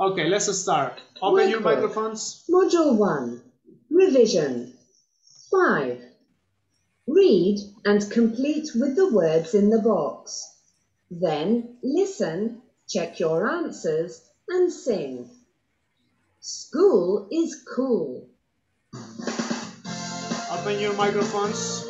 Okay, let's start. Open your microphones. Module 1. Revision. 5. Read and complete with the words in the box. Then listen, check your answers, and sing. School is cool. Open your microphones.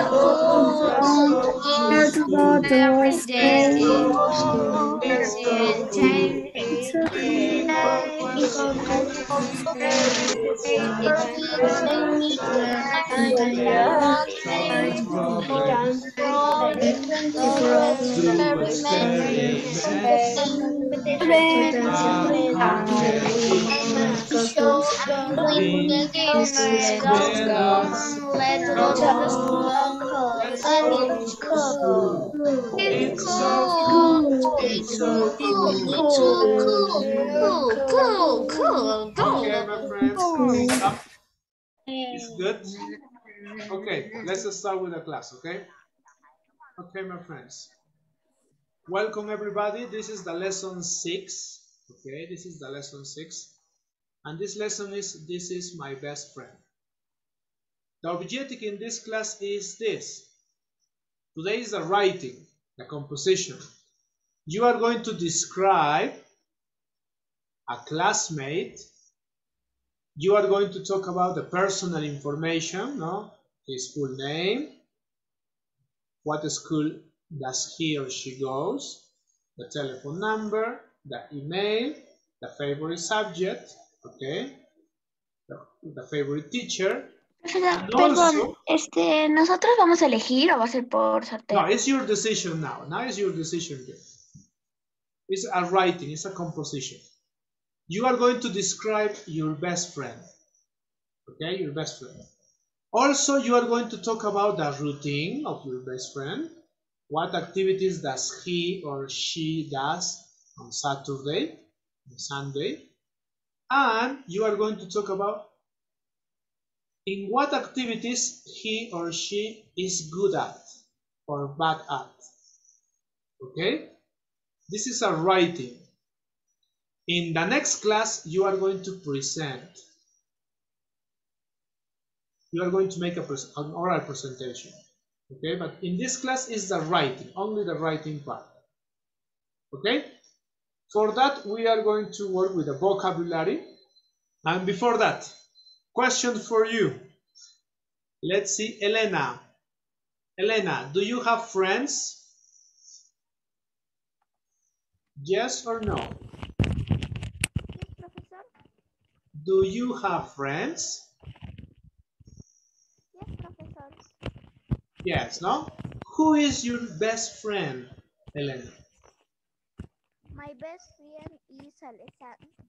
go to Every school. day. Let's go to the It's cool. It's cool. It's cool. Cool. Cool, cool, cool, Okay, my friends. It's good. Okay, let's start with the class, okay? Okay, my friends. Welcome everybody. This is the lesson six. Okay, this is the lesson six. And this lesson is this is my best friend. The objective in this class is this. Today is the writing, the composition. You are going to describe a classmate you are going to talk about the personal information, no? His full name, what school does he or she goes, the telephone number, the email, the favorite subject, okay, the, the favorite teacher. Perdón, este, ¿nosotros vamos a elegir o va a ser por No, it's your decision now. Now it's your decision here. It's a writing, it's a composition. You are going to describe your best friend. Okay, your best friend. Also, you are going to talk about the routine of your best friend. What activities does he or she does on Saturday, on Sunday? And you are going to talk about in what activities he or she is good at or bad at. Okay? This is a writing. In the next class, you are going to present. You are going to make a an oral presentation. Okay, but in this class is the writing, only the writing part. Okay? For that, we are going to work with the vocabulary. And before that, question for you. Let's see, Elena. Elena, do you have friends? Yes or no? Yes, profesor. Do you have friends? Yes, profesor. Yes, no? Who is your best friend, Elena? My best friend is Alessandra.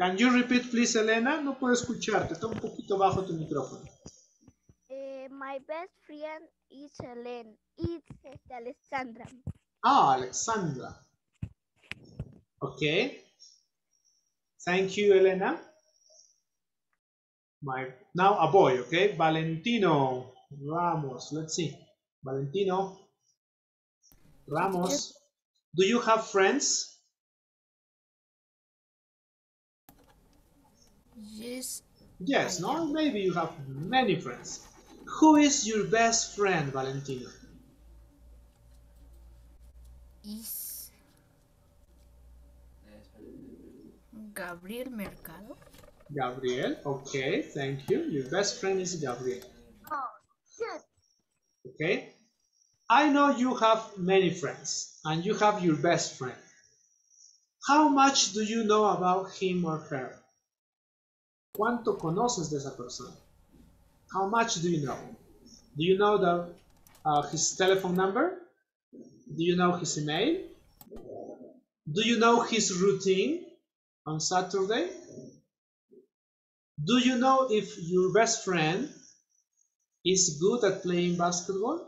Can you repeat, please, Elena? No puedo escucharte, está un poquito bajo tu micrófono. Eh, my best friend is Elena. It's Alexandra. Alessandra. Ah, Alexandra. Okay. Thank you, Elena. My now a boy, okay? Valentino Ramos. Let's see. Valentino Ramos. Do you have friends? Yes, Yes, no? Maybe you have many friends. Who is your best friend, Valentino? is Gabriel Mercado. Gabriel. Okay, thank you. Your best friend is Gabriel. Oh, okay. I know you have many friends and you have your best friend. How much do you know about him or her? ¿Cuánto conoces de esa persona? How much do you know? Do you know the, uh, his telephone number? Do you know his email? Do you know his routine on Saturday? Do you know if your best friend is good at playing basketball?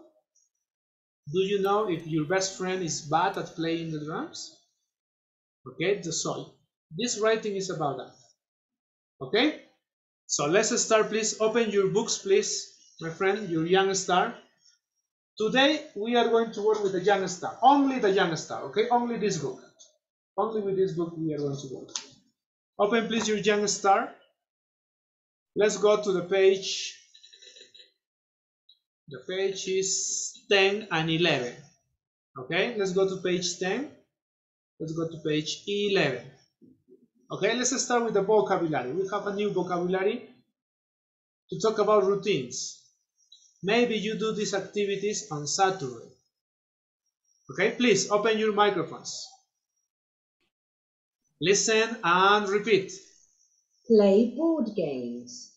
Do you know if your best friend is bad at playing the drums? Okay, the so this writing is about that. Okay, so let's start. Please open your books, please, my friend, your young star. Today we are going to work with the young star, only the young star. Okay, only this book, only with this book we are going to work. Open, please, your young star. Let's go to the page. The page is 10 and 11. Okay, let's go to page 10. Let's go to page 11. Okay, let's start with the vocabulary. We have a new vocabulary to talk about routines. Maybe you do these activities on Saturday. Okay, please open your microphones. Listen and repeat. Play board games.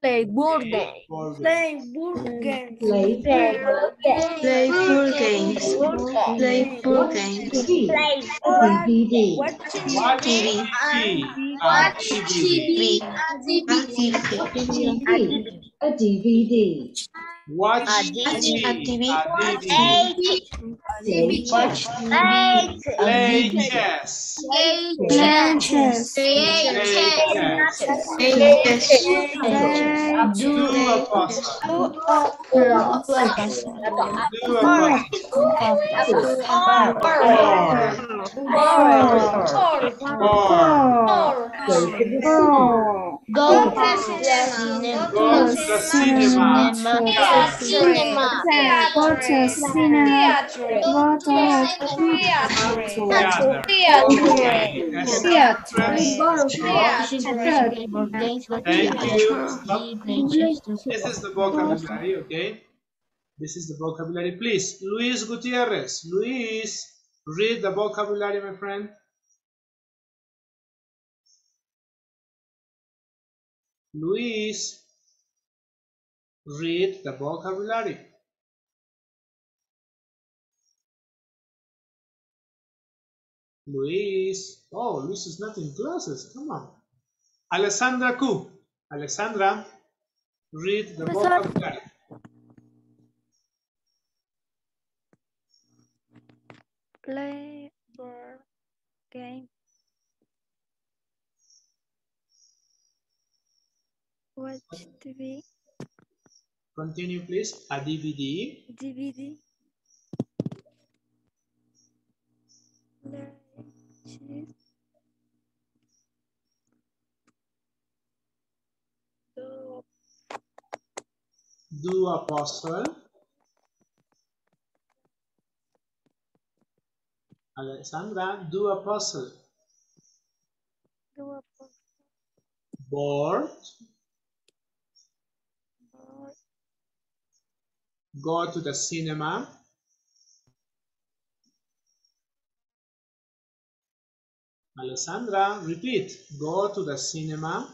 Play board game. Board game. Play board games. Play board games. Play board games. Play board games. TV. Play A DVD. Watch TV. TV. Watch TV. TV. Activity. TV. A DVD. Watch A TV. TV. A DVD. Play chess. Eight. Play chess. Play chess. Play Play chess. chess. Do a puzzle. Do a puzzle. Or. Or. Go to the cinema. Go to the cinema. Go to the cinema. Cinema. Go to cinema. Go to Theater. theater. Thank you. Stop. This is the vocabulary, okay? This is the vocabulary. Please, Luis Gutierrez. Luis, read the vocabulary, my friend. Luis, read the vocabulary. Luis. Oh, Luis is not in classes. Come on. Alessandra Ku. Alessandra, read the vocabulary. Play board game. Watch TV, Continue, please. A DVD. DVD. Play. Do Do a puzzle. Alessandra, do a puzzle. do a board. Go to the cinema. Alessandra, repeat. Go to the cinema.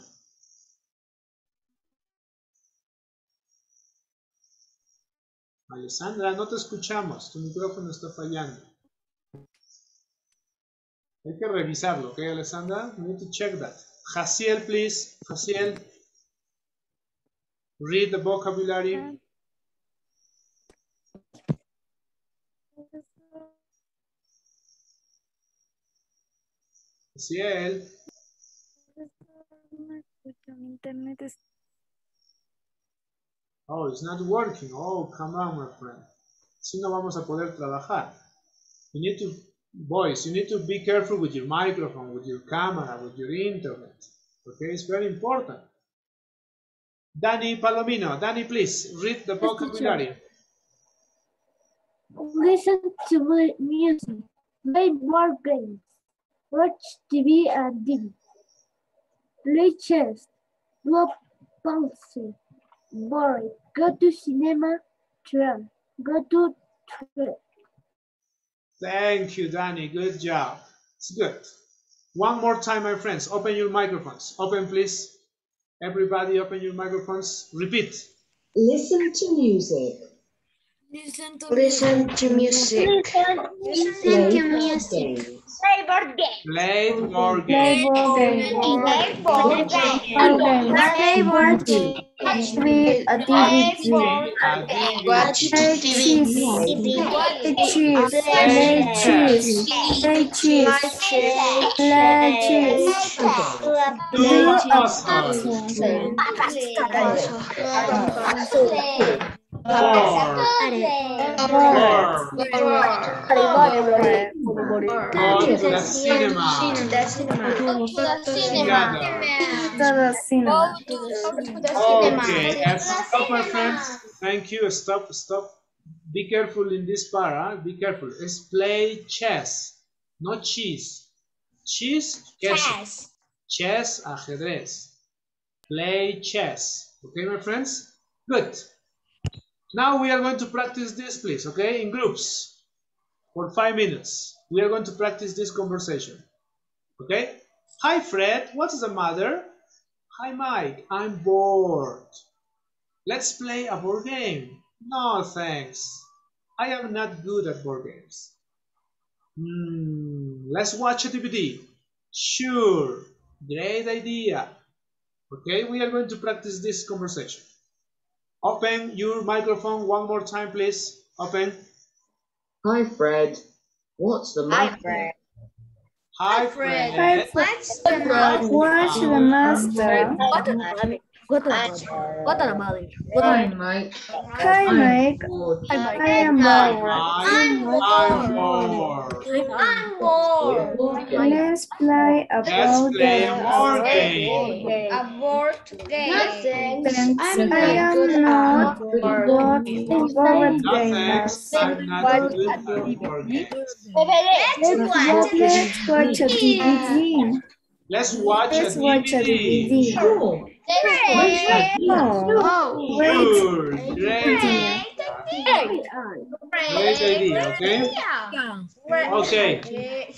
Alessandra, no te escuchamos. Tu micrófono está fallando. Hay que revisarlo, ¿ok, Alessandra? We need to check that. Jaciel, please. Jaciel. Read the vocabulary. Jaciel. Mi internet es Oh, it's not working. Oh, come on, my friend. Si no vamos a poder trabajar. You need to, boys, you need to be careful with your microphone, with your camera, with your internet. Okay, it's very important. Danny Palomino, Danny, please read the vocabulary. Listen to my music. Play board games. Watch TV and DVD. Play chess. Do a puzzle. Board. Go to cinema. Train. Go to train. Thank you, Danny. Good job. It's good. One more time, my friends. Open your microphones. Open, please. Everybody, open your microphones. Repeat. Listen to music. Listen to Listen to music. Play board games. Play board game. Play more Play board games. Play board game. Play board games. Read a DVD. Watch Play TV. cheese. Play cheese. Play cheese. Play cheese. Do a puzzle. Four. Okay, and stop, my friends. Thank you. Stop, stop. Be careful in this part. Huh? Be careful. It's play chess, not cheese. Cheese, queso. Chess, ajedrez. Play chess. Okay, my friends? Good. Now we are going to practice this, please, okay? In groups for five minutes. We are going to practice this conversation. Okay? Hi, Fred. What's the matter? Hi, Mike. I'm bored. Let's play a board game. No, thanks. I am not good at board games. Hmm, let's watch a DVD. Sure. Great idea. Okay, we are going to practice this conversation. Open your microphone one more time, please. Open. Hi, Fred. What's the matter? Hi, Fred. Watch the master. Hi, Mike. Hi, Mike. Bored. I am bored. I'm, I'm bored. I'm bored. Board game. Let's play a Let's board play a game. board game. A board game. Thanks. I am not good at board games. thanks. I'm not good at board games. Let's Let's watch a DVD. Let's watch a Let's watch a DVD. DVD. Sure. Oh, wait. Sure. Great. Great idea, okay? Okay.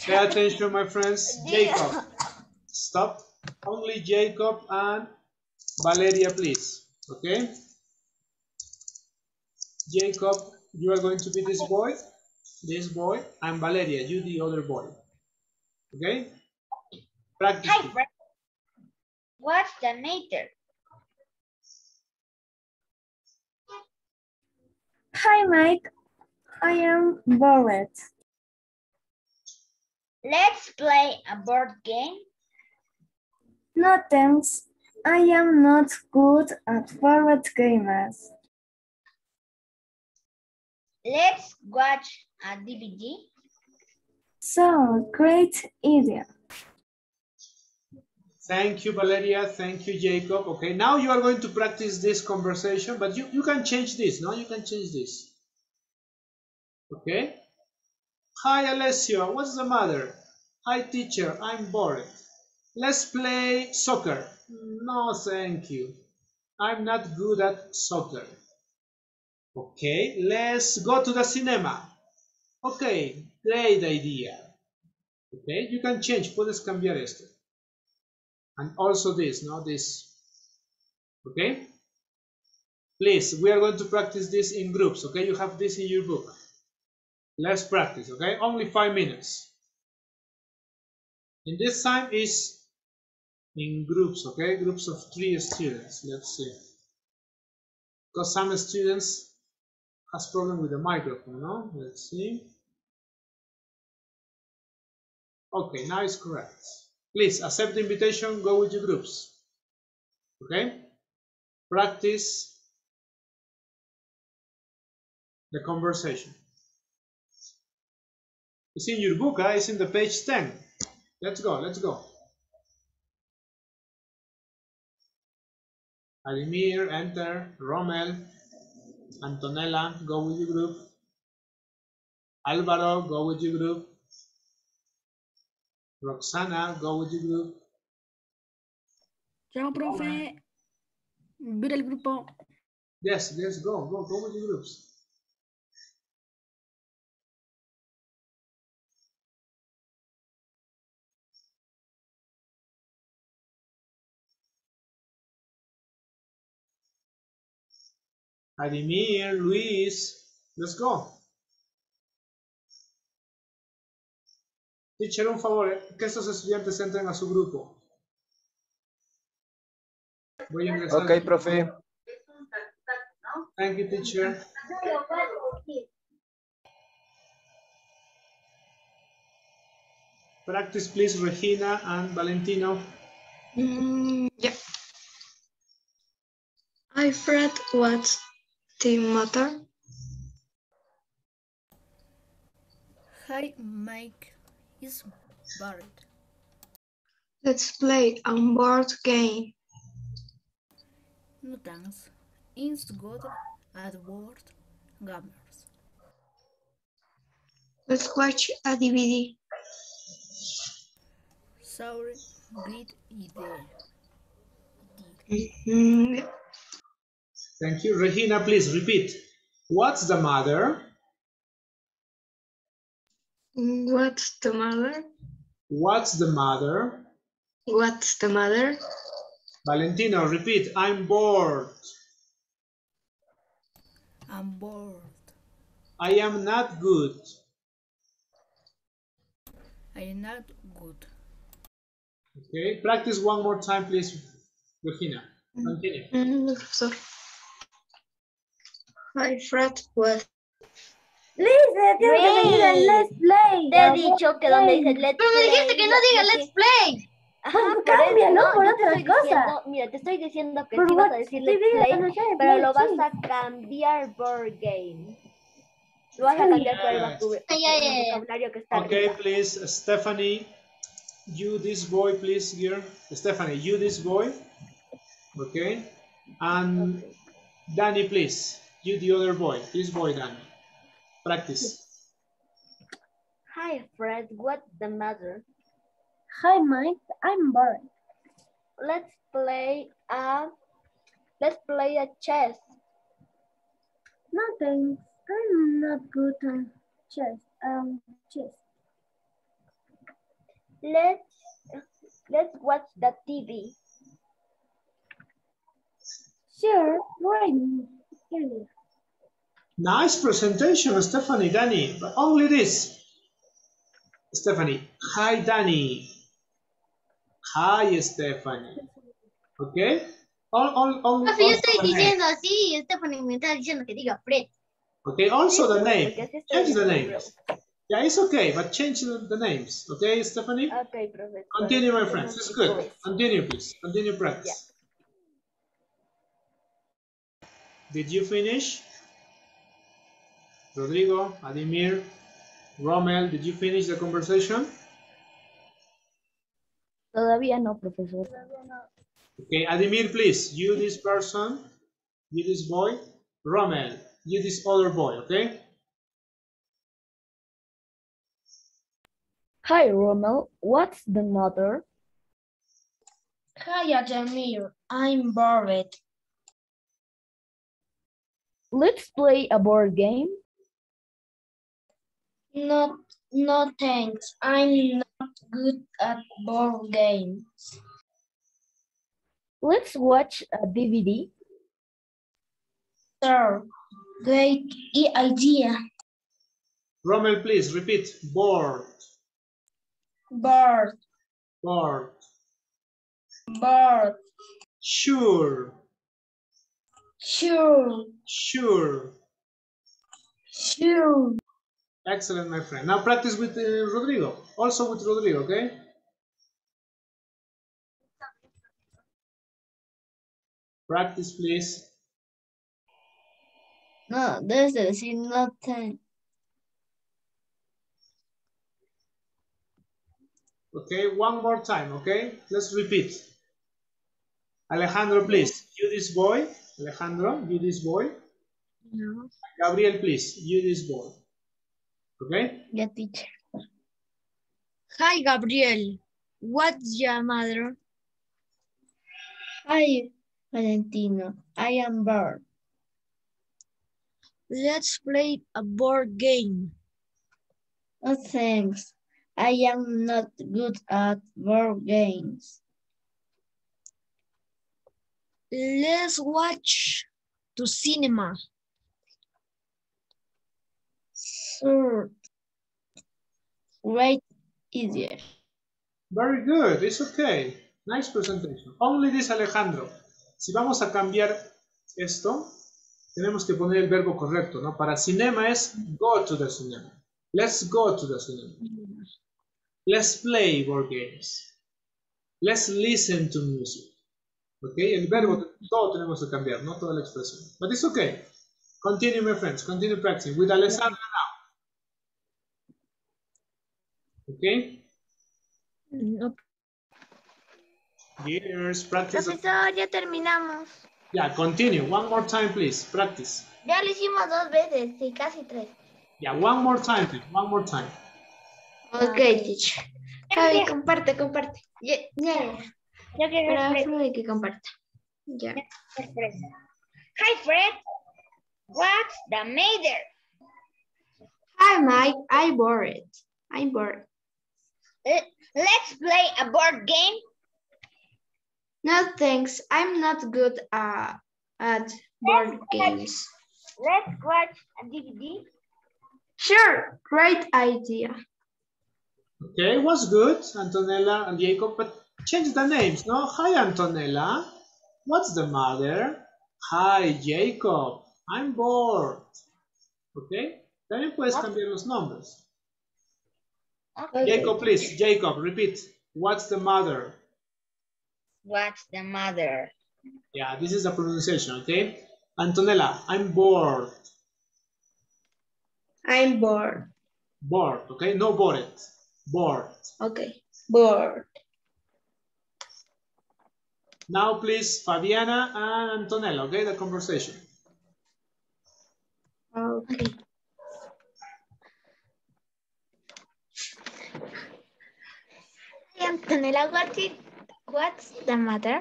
Pay attention, my friends. Jacob. Stop. Only Jacob and Valeria, please. Okay? Jacob, you are going to be this boy, this boy, and Valeria, you the other boy. Okay? Practice. Hi, Fred. What's the matter? Hi, Mike. I am bored. Let's play a board game. No thanks. I am not good at board games. Let's watch a DVD. So, great idea. Thank you, Valeria. Thank you, Jacob. Okay, now you are going to practice this conversation, but you, you can change this, no? You can change this. Okay? Hi, Alessio. What's the matter? Hi, teacher. I'm bored. Let's play soccer. No, thank you. I'm not good at soccer. Okay, let's go to the cinema. Okay, great idea. Okay, you can change. Puedes cambiar esto. And also this, no? This. Okay? Please, we are going to practice this in groups, okay? You have this in your book. Let's practice, okay? Only five minutes. In this time is in groups, okay? Groups of three students. Let's see. Because some students has problem with the microphone, no? Let's see. Okay, now it's correct. Please accept the invitation, go with your groups. Okay? Practice the conversation. It's in your book, huh? it's in the page 10. Let's go, let's go. Ademir, enter. Rommel, Antonella, go with your group. Alvaro, go with your group. Roxana, go with your group. Chao, profe. Mira el grupo. Yes, yes, go, go, go with your groups. Ademir, Luis, Let's go. Teacher, un favor, eh, que estos estudiantes entren a su grupo. Voy a ingresar. Ok, profe. Thank you, teacher. Practice, please, Regina and Valentino. Mm, yeah. I Fred, what's the matter? Hi, Mike is buried. Let's play a board game. No thanks. It's good at word gamers. Let's watch a DVD. Sorry, great idea. Mm, yeah. Thank you. Regina, please repeat. What's the matter? What's the matter? What's the matter? What's the matter? Valentino, repeat. I'm bored. I'm bored. I am not good. I am not good. Okay, practice one more time, please, Regina. Continue. Mm, professor. Hi Fred, what? Please, eh, tiene que seguir el let's play. Te he dicho que donde dice let's Pero me play. dijiste que no diga let's play. Ajá, Pues cámbialo eso, por otra cosa. diciendo- Mira, te estoy diciendo que sí vas a decir let's play, no pero play, lo vas a cambiar por game. Lo vas a cambiar por el vocabulario que está Okay, arriba. please, Stephanie, you this boy, please, here. Stephanie, you this boy. Okay. And Danny, please, you the other boy. This boy, Danny. Practice. Hi Fred, what's the matter? Hi, Mike. I'm bored. Let's play a let's play a chess. No thanks. I'm not good at chess. Um, chess. Let's let's watch the TV. Sure, right. Here. Nice presentation, Stephanie, Danny, but only this. Stephanie, hi, Danny. Hi, Stephanie. Okay? All, all, all, Profe, yo also estoy the name. diciendo así Stephanie me está diciendo que diga Fred. Okay, also the name. Porque así estoy Change the names. Yeah, it's okay, but change the, the names. Okay, Stephanie? Okay, profesor. Continue, my friends. It's good. Continue, please. Continue practice. Did you finish? Rodrigo, Ademir, Rommel, did you finish the conversation? Todavía no, profesor. Okay, Ademir, please. You this person, you this boy, Rommel, you this other boy, okay? Hi, Rommel. What's the matter? Hi, Ademir. I'm bored. Let's play a board game. No, no thanks. I'm not good at board games. Let's watch a DVD. Sir, great idea. Rommel, please repeat. Board. Board. Board. bored. Sure, Sure, sure. sure. Excellent, my friend. Now practice with uh, Rodrigo. Also with Rodrigo, okay? Practice, please. No, debes de decir no. Okay, one more time, okay? Let's repeat. Alejandro, please. You this boy. Alejandro, you this boy. No. Gabriel, please. You this boy. Okay? Ya, teacher. Hi, Gabriel. What's your mother? Hi, Valentino. I am bored. Let's play a board game. Oh, thanks. I am not good at board games. Let's watch to cinema. Great easier. Very good, it's okay. Nice presentation. Only this, Alejandro. Si vamos a cambiar esto, tenemos que poner el verbo correcto, ¿no? Para cinema es go to the cinema. Let's go to the cinema. Let's play board games. Let's listen to music. ¿Ok? El verbo, todo tenemos que cambiar, no toda la expresión. But it's okay. Continue, my friends. Continue practicing with Alessandra now. Okay? No. Years, practice. Profesor, ya terminamos. Yeah, continue. One more time, please. Practice. Ya lo hicimos dos veces, sí, casi tres. Yeah, one more time, please. One more time. Ok, teacher. Javi, comparte, comparte. Ya, ya. Yo quiero. Freddy que comparta. Ya. Hi, Fred. What's the matter? Hi, Mike. I bored. I'm bored. Eh, Let's play a board game. No, thanks. I'm not good uh, at board games. Let's watch a DVD. Sure, great idea. Okay, was good, Antonella and Jacob, but change the names, no? Hi, Antonella. What's the matter? Hi, Jacob. I'm bored. Okay? También puedes cambiar los nombres. Jacob, please. Jacob, repeat. What's the matter? What's the matter? Yeah, this is the pronunciation, okay? Antonella, I'm bored. I'm bored. Bored, okay? No bored. Bored. Okay, bored. Now, please, Fabiana and Antonella, okay? The conversation. Okay. Hey, Antonella, what is, what's the matter?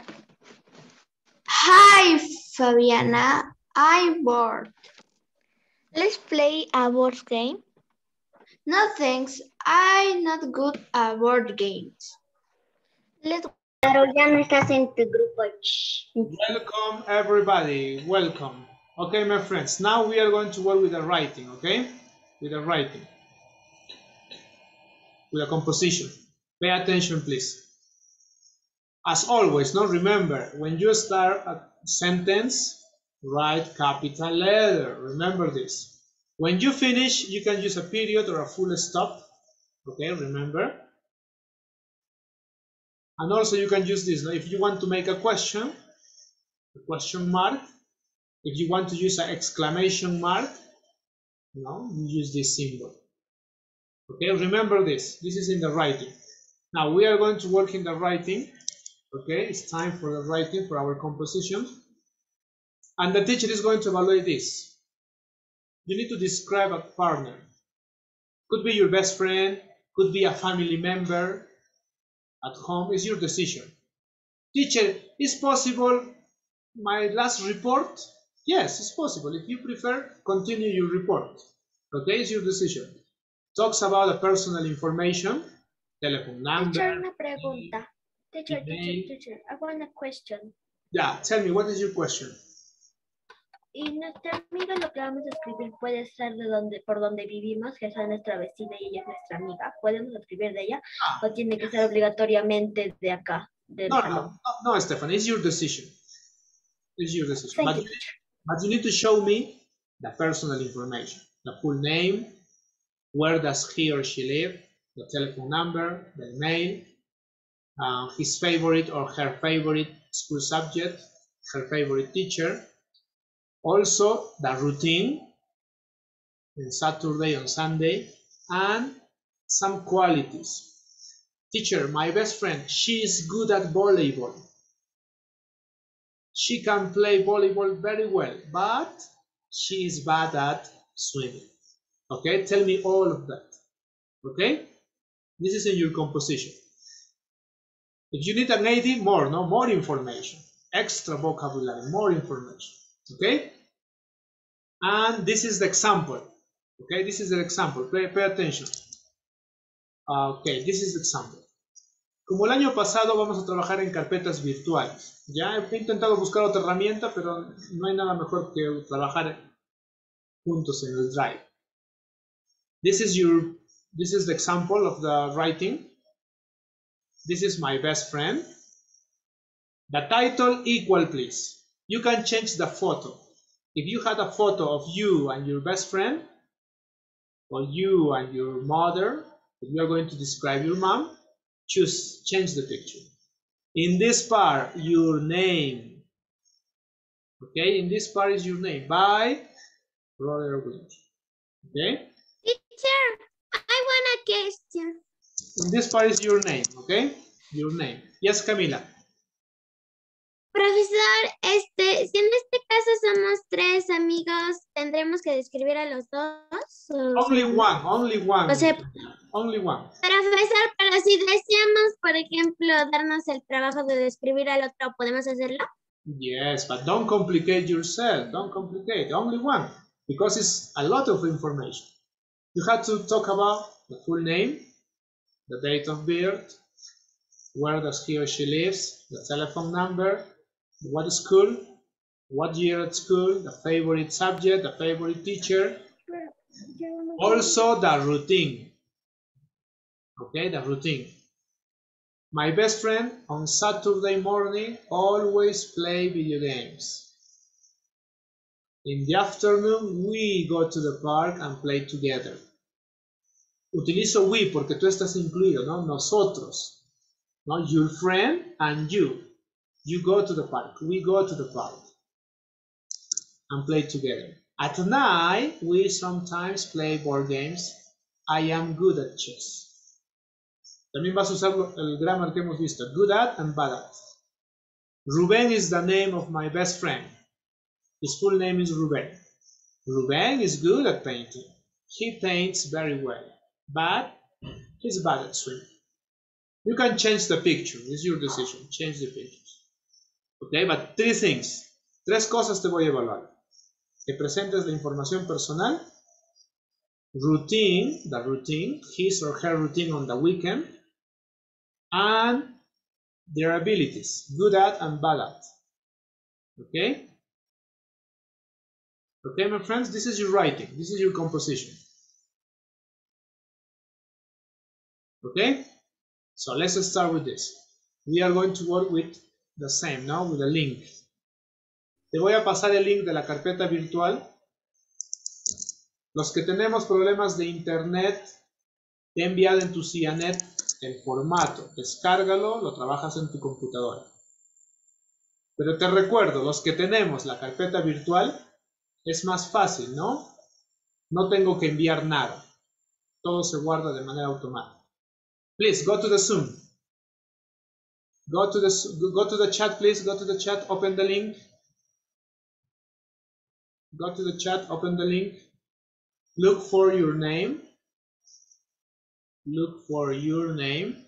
Hi, Fabiana. I'm bored. Let's play a board game. No, thanks. I'm not good at board games. Let's Pero ya no estás en tu grupo. Welcome, everybody. Welcome. Okay, my friends. Now we are going to work with the writing, okay? With the writing. With a composition. Pay attention, please. As always, now remember, when you start a sentence, write capital letter. Remember this. When you finish, you can use a period or a full stop. Okay, remember? And also you can use this. Now, if you want to make a question, a question mark. If you want to use an exclamation mark, no, you use this symbol. Okay, remember this. This is in the writing. Now we are going to work in the writing. Okay, it's time for the writing for our composition. And the teacher is going to evaluate this. You need to describe a partner. Could be your best friend, could be a family member at home, it's your decision. Teacher, is possible my last report? Yes, it's possible. If you prefer, continue your report. Okay, it's your decision. Talks about the personal information, telephone number. Teacher, una pregunta. Teacher, teacher, teacher. I want a question. Yeah, tell me, what is your question? Y nuestra amiga lo que vamos a escribir puede ser de donde, por donde vivimos, que es nuestra vecina y ella es nuestra amiga. ¿Podemos escribir de ella? ¿O tiene que ser obligatoriamente de acá, del No, no, no, no, Stefan, it's your decision. It's your decision. But, you, but you need to show me the personal information, the full name, where does he or she live, the telephone number, the email, uh, his favorite or her favorite school subject, her favorite teacher, also the routine on Saturday, on Sunday, and some qualities. Teacher, my best friend, she is good at volleyball. She can play volleyball very well, but she is bad at swimming. Okay, tell me all of that. Okay, this is in your composition. If you need a native, more, no more information, extra vocabulary, more information. Okay, and this is the example. Okay, this is the example. Pay, pay attention. Okay, this is the example. Como el año pasado vamos a trabajar en carpetas virtuales. Ya he intentado buscar otra herramienta, pero no hay nada mejor que trabajar juntos en el Drive. This is your, this is the example of the writing. This is my best friend. The title equal, please. You can change the photo. If you had a photo of you and your best friend, or you and your mother, if you are going to describe your mom, choose, change the picture. In this part, your name. Okay, in this part is your name by Brother Winch. Okay? Teacher, question. In this part is your name, okay? Your name. Yes, Camila. Profesor, este, si en este caso somos tres amigos, ¿tendremos que describir a los dos? Only one, only one. O sea, only one. Profesor, pero si deseamos, por ejemplo, darnos el trabajo de describir al otro, ¿podemos hacerlo? Yes, but don't complicate yourself. Don't complicate. Only one. Because it's a lot of information. You have to talk about the full name, the date of birth, where does he or she lives, the telephone number, what school, what year at school, the favorite subject, the favorite teacher, also the routine. Okay, the routine. My best friend on Saturday morning always play video games. In the afternoon we go to the park and play together. Utilizo we porque tú estás incluido, ¿no? Nosotros. ¿no? Your friend and you. You go to the park. We go to the park and play together. At night, we sometimes play board games. I am good at chess. También vas a usar el grammar que hemos visto. Good at and bad at. Ruben is the name of my best friend. His full name is Ruben. Ruben is good at painting. He paints very well, but he's bad at swimming. You can change the picture. It's your decision. Change the picture. Ok, but three things. Tres cosas te voy a evaluar. Que presentes la información personal, routine, the routine, his or her routine on the weekend, and their abilities, good at and bad at. Okay? Okay, my friends, this is your writing. This is your composition. Okay? So let's start with this. We are going to work with the same, ¿no? With a link. Te voy a pasar el link de la carpeta virtual. Los que tenemos problemas de internet, te he enviado en tu CIANET el formato. Descárgalo, lo trabajas en tu computadora. Pero te recuerdo, los que tenemos la carpeta virtual, es más fácil, ¿no? No tengo que enviar nada. Todo se guarda de manera automática. Please, go to the Zoom. Go to the go to the chat, please. Go to the chat. Open the link. Go to the chat. Open the link. Look for your name. Look for your name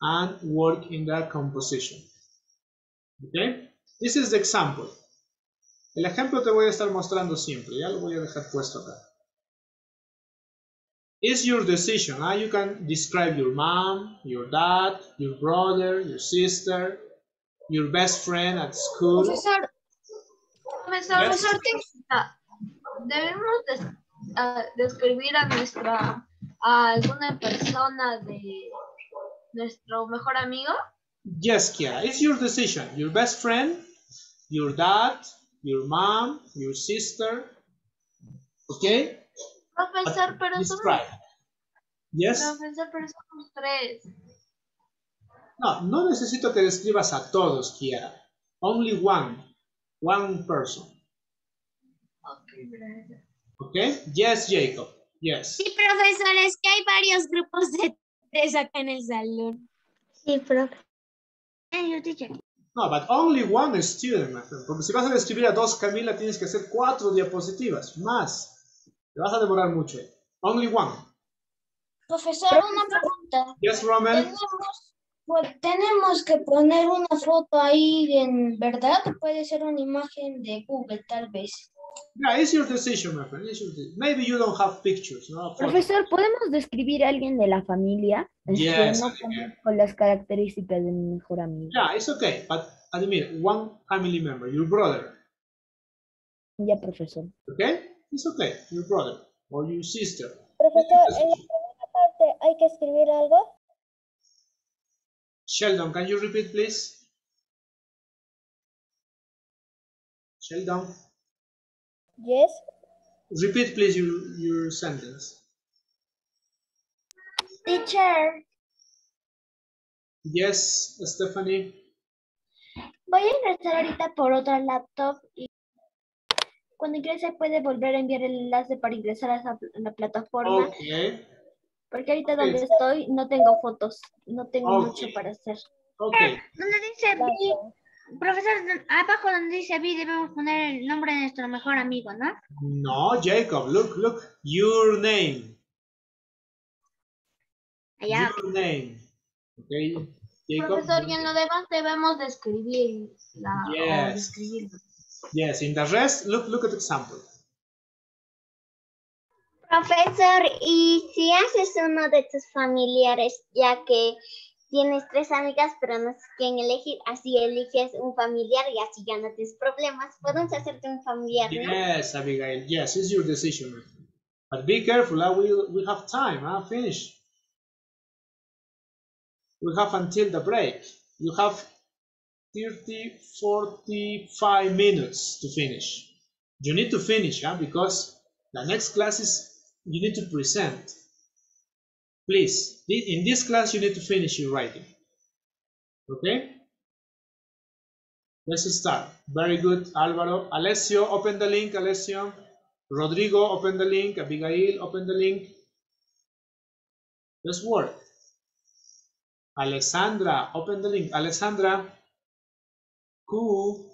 and work in that composition. Okay. This is the example. El ejemplo te voy a estar mostrando siempre. Ya lo voy a dejar puesto acá. It's your decision. Huh? You can describe your mom, your dad, your brother, your sister, your best friend at school. Profesor, profesor, profesor debemos des, uh, describir a nuestra a alguna persona de nuestro mejor amigo. Yes, Kiara. It's your decision. Your best friend, your dad, your mom, your sister. Okay? Profesor, pero somos... Yes? Profesor, pero somos tres. No, no necesito que describas a todos, Kiara. Only one. One person. Okay, gracias. Okay? Yes, Jacob. Yes. Sí, profesor, es que hay varios grupos de tres acá en el salón. Sí, profe. No, but only one student, my friend. Porque si vas a describir a dos Camila, tienes que hacer cuatro diapositivas, más. Te vas a demorar mucho. Only one. Profesor, una pregunta. Yes, Roman. Tenemos, pues, tenemos que poner una foto ahí en verdad, puede ser una imagen de Google tal vez. Yeah, it's your decision, my friend. It's your decision. Maybe you don't have pictures, no? Profesor, ¿podemos describir a alguien de la familia? Yes, no con las características de mi mejor amigo. Yeah, it's okay. But admit, one family member, your brother. Ya, profesor. Okay? It's okay, your brother or your sister. Profesor, en la primera parte hay que escribir algo. Sheldon, can you repeat, please? Sheldon, Yes. repeat, please, your, your sentence. Teacher, Yes, Stephanie. voy a ingresar ahorita por otra laptop y cuando ingrese puede volver a enviar el enlace para ingresar a, esa, a la plataforma. Okay, Porque ahorita donde estoy no tengo fotos, no tengo mucho para hacer. okay. Donde dice B, profesor, abajo donde dice B debemos poner el nombre de nuestro mejor amigo, ¿no? No, Jacob, look, look, your name. Allá. Your name. Okay, Jacob. Profesor, y en lo demás debemos de escribir la, o Yes. describirlo. Yes, in the rest, look, look at the example. Profesor, ¿y si haces uno de tus familiares, ya que tienes tres amigas, pero no sé quién elegir, así eliges un familiar y así ya no tienes problemas? Podemos hacerte un familiar, ¿no? Yes, Abigail. Yes, it's your decision. But be careful. Uh, we we have time. Huh? Finish. We have until the break. You have 30, 45 minutes to finish. You need to finish, huh? Because the next class is you need to present. Please, in this class you need to finish your writing. Okay? Let's start. Very good, Álvaro. Alessio, open the link, Alessio. Rodrigo, open the link. Abigail, open the link. Let's work. Alessandra, open the link. Alessandra. Q.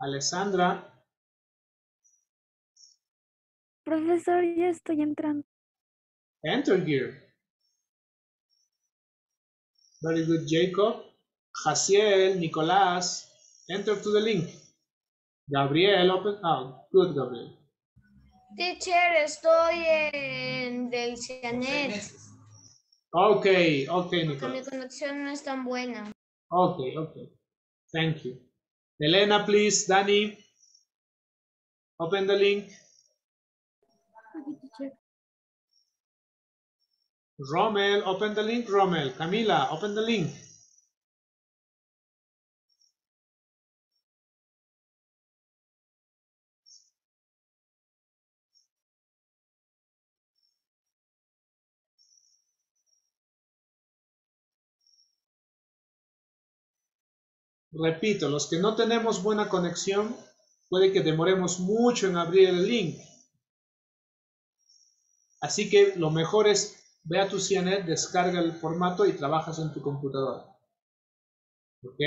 Alessandra. Profesor, ya estoy entrando. Enter gear. Very good, Jacob. Jaciel, Nicolás, enter to the link. Gabriel, open. Oh, good, Gabriel. Teacher, estoy en Delcianet. Okay, okay, Mi Nicolás. conexión no es tan buena. Okay, okay. Thank you. Elena, please. Danny, open the link. Rommel, open the link. Rommel, Camila, open the link. Repito, los que no tenemos buena conexión, puede que demoremos mucho en abrir el link. Así que lo mejor es ve a tu CNET, descarga el formato y trabajas en tu computadora. ¿Ok?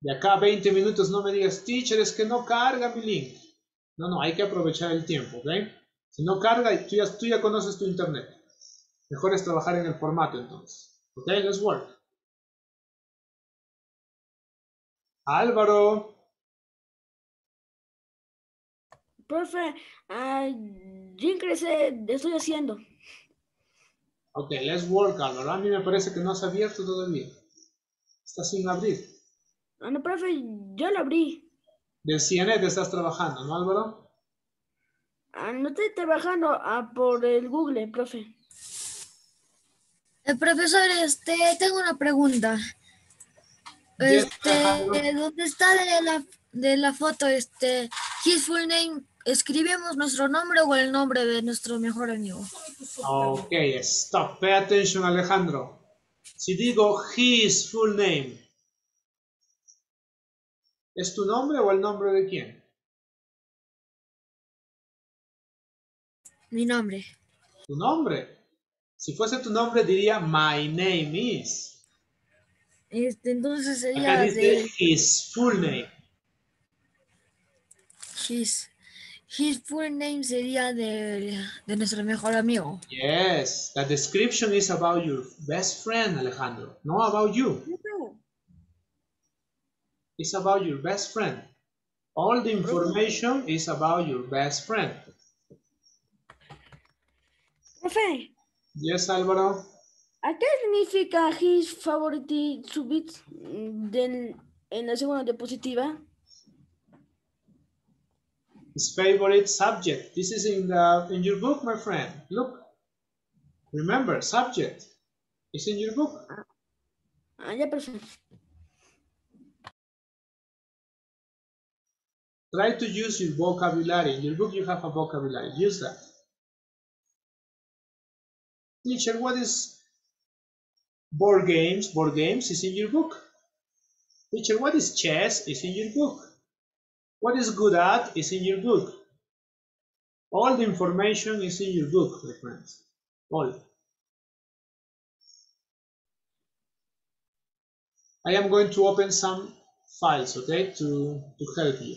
De acá a 20 minutos no me digas, teacher, es que no carga mi link. No, no, hay que aprovechar el tiempo, ¿ok? Si no carga, ya, tú ya conoces tu internet. Mejor es trabajar en el formato entonces. ¿Ok? Let's work. Álvaro. Profe, ah, ya ingresé, estoy haciendo. Ok, let's work, Álvaro. A mí me parece que no has abierto todavía. Está sin abrir. Ah, no, profe, ya lo abrí. Del CNET estás trabajando, ¿no, Álvaro? Ah, no estoy trabajando ah, por el Google, profe. Eh, profesor, este, tengo una pregunta. Este, ¿dónde está de la, de la foto, este, his full name? ¿Escribimos nuestro nombre o el nombre de nuestro mejor amigo? Ok, stop. Pay attention, Alejandro. Si digo his full name, ¿es tu nombre o el nombre de quién? Mi nombre. Tu nombre. Si fuese tu nombre diría my name is. Este, entonces sería Acá dice de his full name. his, his full name sería de, de nuestro mejor amigo. Yes, the description is about your best friend, Alejandro, no about you. It's about your best friend. All the information is about your best friend. Profe, Yes, Álvaro. ¿A qué significa his favorite subit mm, del, en la segunda diapositiva? His favorite subject. This is in the in your book, my friend. Look. Remember, subject. It's in your book. Ah, ya, profe. Try to use your vocabulary. In your book, you have a vocabulary. Use that. Teacher, what is board games? Board games is in your book. Teacher, what is chess? Is in your book. What is good at? Is in your book. All the information is in your book, my friends. All. I am going to open some files, okay, to, to help you.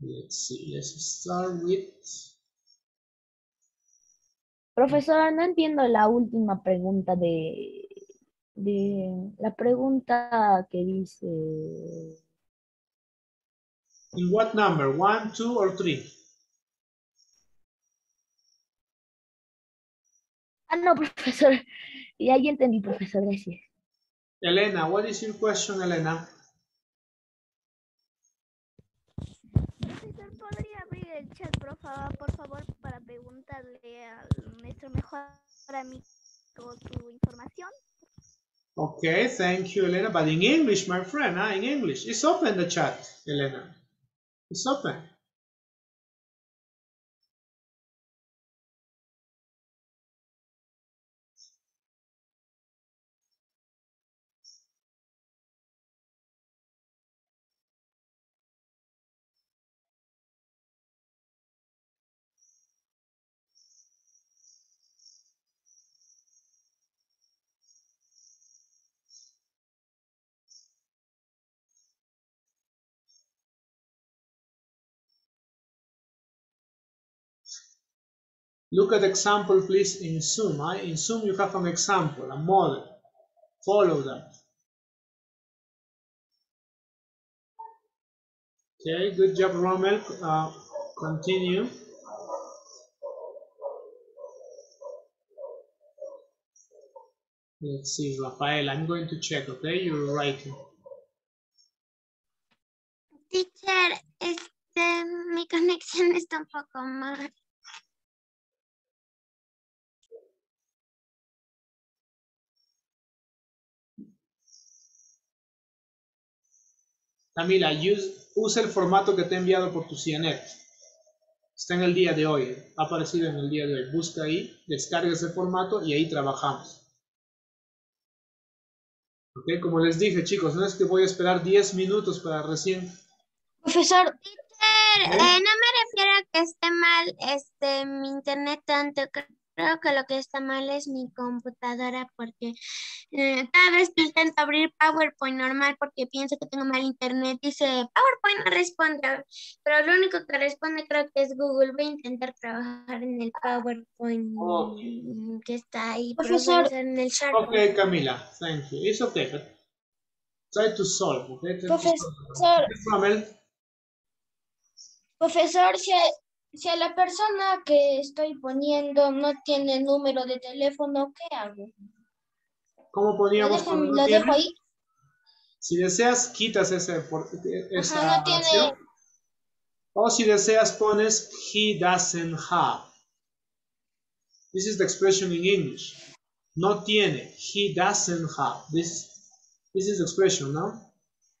Let's see, let's start with Profesora, no entiendo la última pregunta de, de la pregunta que dice in what number? One, two, or three? Ah, no, profesor. Ya, ya entendí, profesor, gracias. Elena, what is your question, Elena? Profesor, ¿podría abrir el chat, por favor, por favor, para preguntarle a nuestro mejor amigo su información? Okay, thank you, Elena. But in English, my friend, ah, in English. It's open the chat, Elena. It's open. Look at example, please, in Zoom. ah. In Zoom, you have an example, a model. Follow that. Okay, good job, Rommel. Uh, continue. Let's see, Rafael, I'm going to check, okay? You're writing. Teacher, este, mi conexión está un poco mal. Camila, use, usa el formato que te he enviado por tu CNET. Está en el día de hoy, ha aparecido en el día de hoy. Busca ahí, descarga ese formato y ahí trabajamos. Ok, como les dije, chicos, no es que voy a esperar 10 minutos para recién. Profesor, eh, no me refiero a que esté mal este, mi internet tanto. Creo que lo que está mal es mi computadora porque eh, cada vez que intento abrir PowerPoint normal porque pienso que tengo mal internet, dice PowerPoint no responde, pero lo único que responde creo que es Google. Voy a intentar trabajar en el PowerPoint que está ahí, Profesor. en el SharePoint. Ok, Camila, thank you. It's okay, try to solve, okay? Try to Profesor. solve. Rommel. profesor, si si a la persona que estoy poniendo no tiene número de teléfono, ¿qué hago? ¿Cómo ¿Lo poníamos dejo, cuando no lo dejo ahí? Si deseas, quitas ese, por- esa Ajá, no tiene- opción. O si deseas, pones he doesn't have. This is the expression in English. No tiene. He doesn't have. This, this is the expression, no?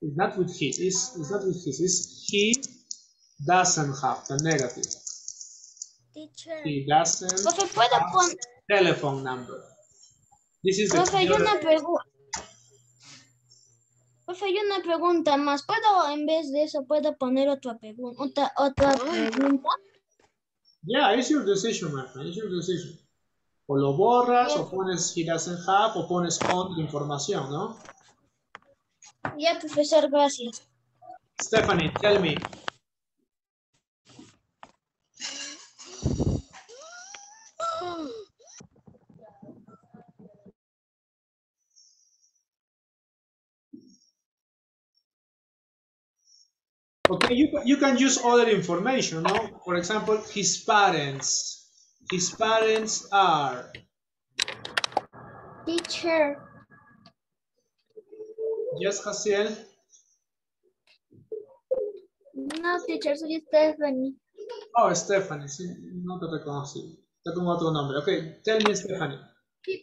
It's not with. It's, it's not with his. It's he doesn't have. The negative. Teacher. He doesn't Profe, ¿puedo have pon- telephone number. This is the Profe, clear- una pregunta. Profe, yo una pregunta más. ¿Puedo, en vez de eso, puedo poner otra, pregun- otra, otra pregunta? Yeah, it's your decision, my friend. It's your decision. O lo borras, o pones he doesn't have, o pones on la información, ¿no? Ya, profesor, gracias. Stephanie, tell me. Okay, you, you can use other information, no? For example, his parents. His parents are. Teacher, Yes, Jaciel? No, teacher, soy Stephanie. Oh, Stephanie, sí, no te reconocí. Te pongo otro nombre. Ok, tell me Stephanie. Sí,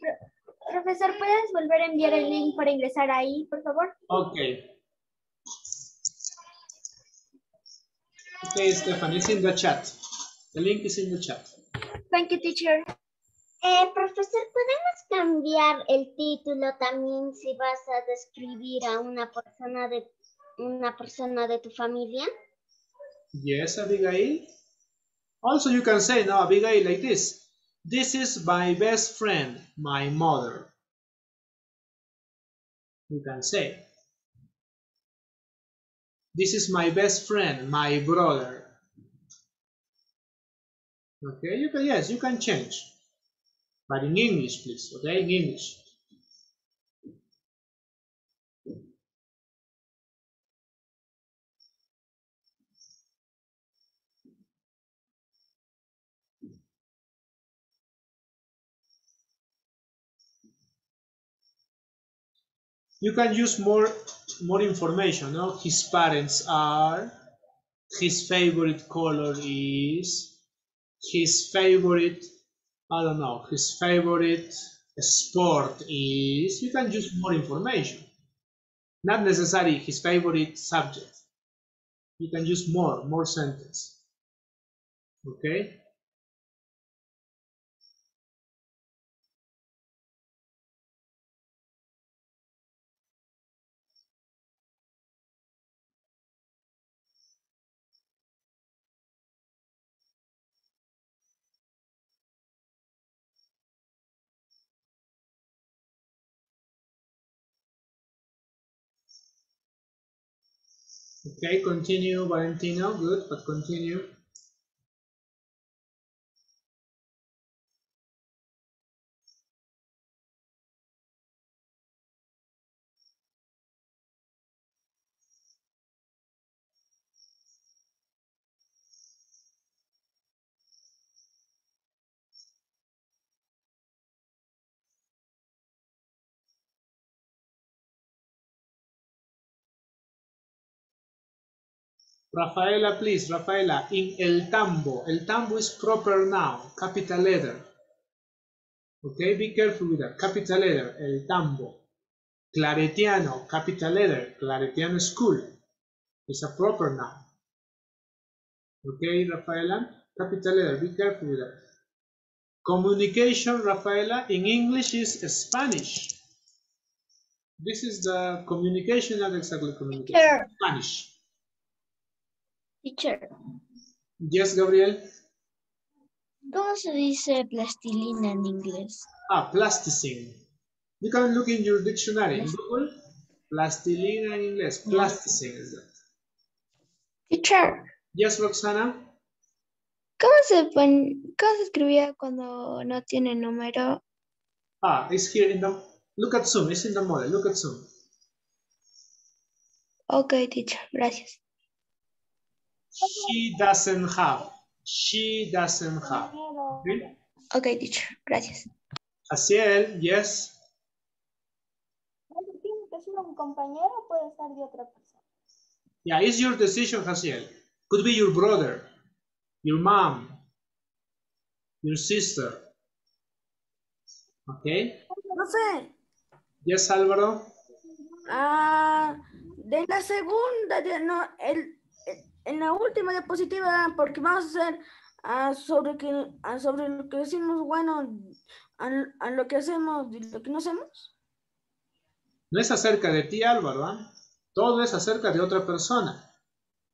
profesor, ¿puedes volver a enviar el link para ingresar ahí, por favor? Ok. Ok, Stephanie, it's in the chat. The link is in the chat. Thank you, teacher. Eh, profesor, ¿podemos cambiar el título también si vas a describir a una persona de una persona de tu familia? Yes, Abigail. Also, you can say, no, Abigail, like this. This is my best friend, my mother. You can say. This is my best friend, my brother. Okay, you can, yes, you can change. But in English, please, okay, in English. You can use more more information, no? His parents are, his favorite color is, his favorite I don't know, his favorite sport is, you can use more information. Not necessarily his favorite subject. You can use more, more sentence. Okay? Okay, continue, Valentino. Good, but continue. Rafaela, please, Rafaela, in El Tambo. El Tambo is proper noun, capital letter. Okay, be careful with that. Capital letter, El Tambo. Claretiano, capital letter, Claretiano School. It's a proper noun. Okay, Rafaela, capital letter, be careful with that. Communication, Rafaela, in English is Spanish. This is the communication, not exactly communication. Sure. Spanish. Teacher, Yes, Gabriel. ¿cómo se dice plastilina en inglés? Ah, plasticine. You can look in your dictionary in Google. Plastilina in English. Plasticine is that. Teacher, Yes, Roxana. ¿cómo se, pon- cómo se escribía cuando no tiene número? Ah, it's here in the. Look at Zoom. It's in the model. Look at Zoom. Ok, teacher, gracias. She doesn't have. She doesn't have. Okay? Ok, teacher, gracias. Asiel, yes. ¿Tiene que ser un compañero o puede ser de otra persona? Yeah, it's your decision, Hasiel. Could be your brother, your mom, your sister. Okay? No sé. Yes, Álvaro. Ah, de la segunda, de- no, el- en la última diapositiva, porque vamos a hacer ah, sobre, que, ah, sobre lo que decimos, bueno, a, a lo que hacemos y lo que no hacemos. No es acerca de ti, Álvaro. ¿ah? Todo es acerca de otra persona.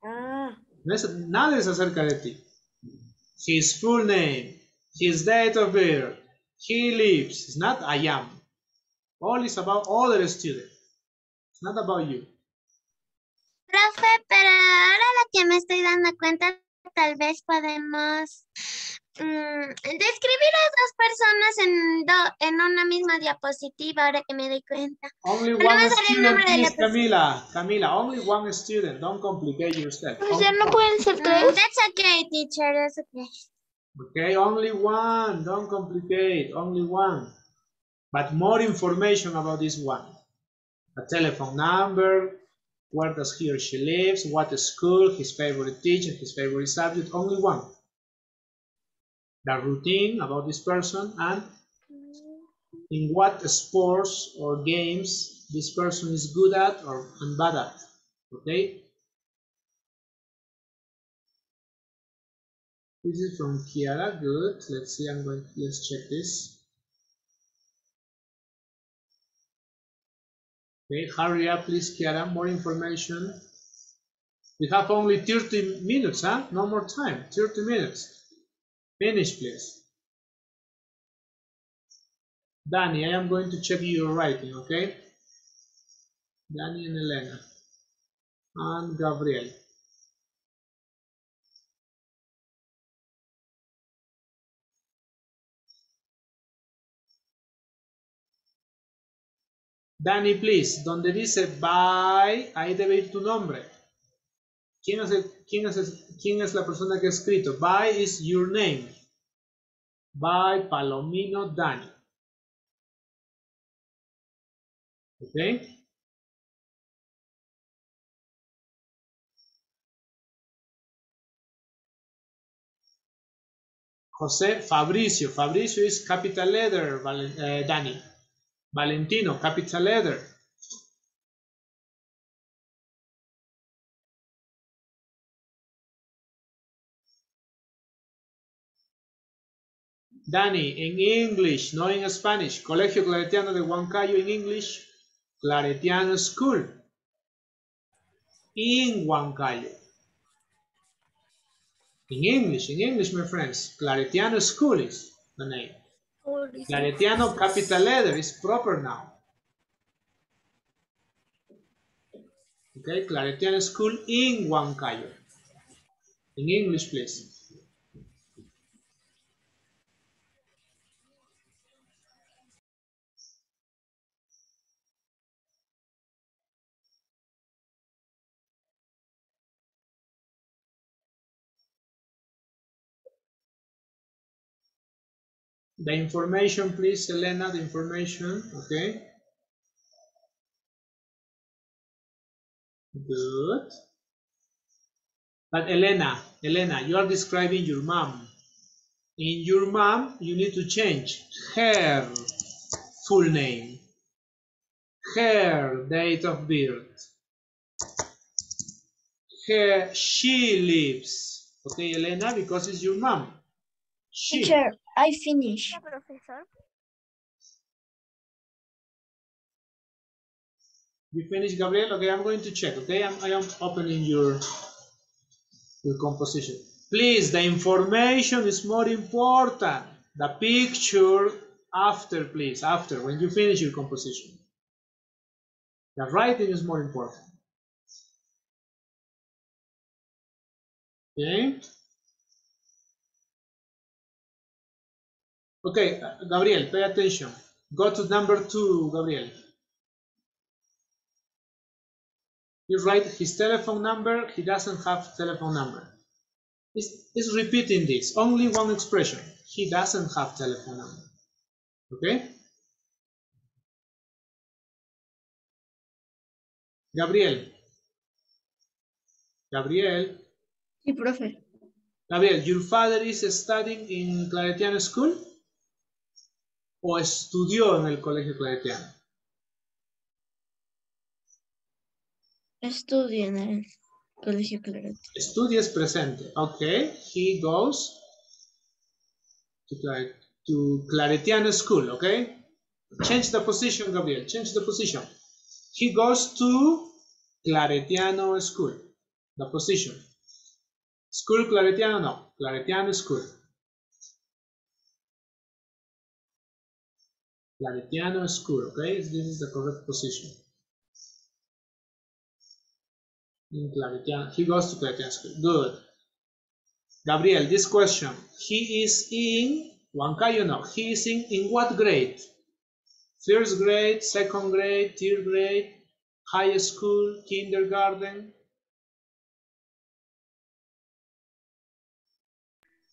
Ah, No es, nada es acerca de ti. His full name, his date of birth, he lives. It's not I am. All is about other student. It's not about you. Profe, pero ahora que me estoy dando cuenta, tal vez podemos mm, describir a dos personas en, do- en una misma diapositiva, ahora que me doy cuenta. Only Pero one student, nombre de la please, Camila. Camila, only one student. Don't complicate yourself. Profesor, ¿no pueden ser Mm, tres? that's okay, teacher, that's okay. Okay, only one. Don't complicate. Only one. But more information about this one. A telephone number, where does he or she lives, what school, his favorite teacher, his favorite subject, only one. The routine about this person and in what sports or games this person is good at or and bad at. Okay? This is from Kiara. Good. Let's see. I'm going. Let's check this. Okay, hurry up, please, Kiara. More information. We have only 30 minutes, huh? No more time. 30 minutes. Finish, please. Danny, I am going to check your writing, okay? Danny and Elena. And Gabriel. Danny, please, donde dice bye, ahí debe ir tu nombre. ¿Quién es, el, quién, es ¿Quién es la persona que ha escrito? Bye is your name. Bye, Palomino Danny. ¿Ok? José Fabricio. Fabricio is capital letter, uh, Danny. Valentino, capital letter. Dani, en English, no in Spanish. Colegio Claretiano de Huancayo in English. Claretiano School. In Huancayo. In English, in English, my friends. Claretiano School is the name. Claretiano capital letter is proper now. Okay, Claretiano School in Huancayo. In English, please. The information, please, Elena, the information, okay? Good. But Elena, Elena, you are describing your mom. In your mom, you need to change her full name, her date of birth, her, she lives. Okay, Elena, because it's your mom. She. Teacher, I finish. profesor. You finish, Gabriel? Okay, I'm going to check. Okay, I'm, I am opening your your composition. Please, the information is more important. The picture after, please, after, when you finish your composition. The writing is more important. Okay? Okay, Gabriel, pay attention. Go to number two, Gabriel. You write his telephone number, he doesn't have telephone number. It's, it's repeating this, only one expression. He doesn't have telephone number. Okay? Gabriel. Gabriel. Sí, profe. Gabriel, your father is studying in Claretiano School? O estudió en el colegio claretiano? Estudia en el colegio claretiano. Estudia es presente. Ok, he goes to, to Claretiano School, ok? Change the position, Gabriel, change the position. He goes to Claretiano School, the position. School Claretiano, no, Claretiano School. Claretiano School, okay? This is the correct position. In Claretiano, he goes to Claretiano School. Good. Gabriel, this question. He is in Huancayo, no. He is in, in what grade? First grade, second grade, third grade, high school, kindergarten.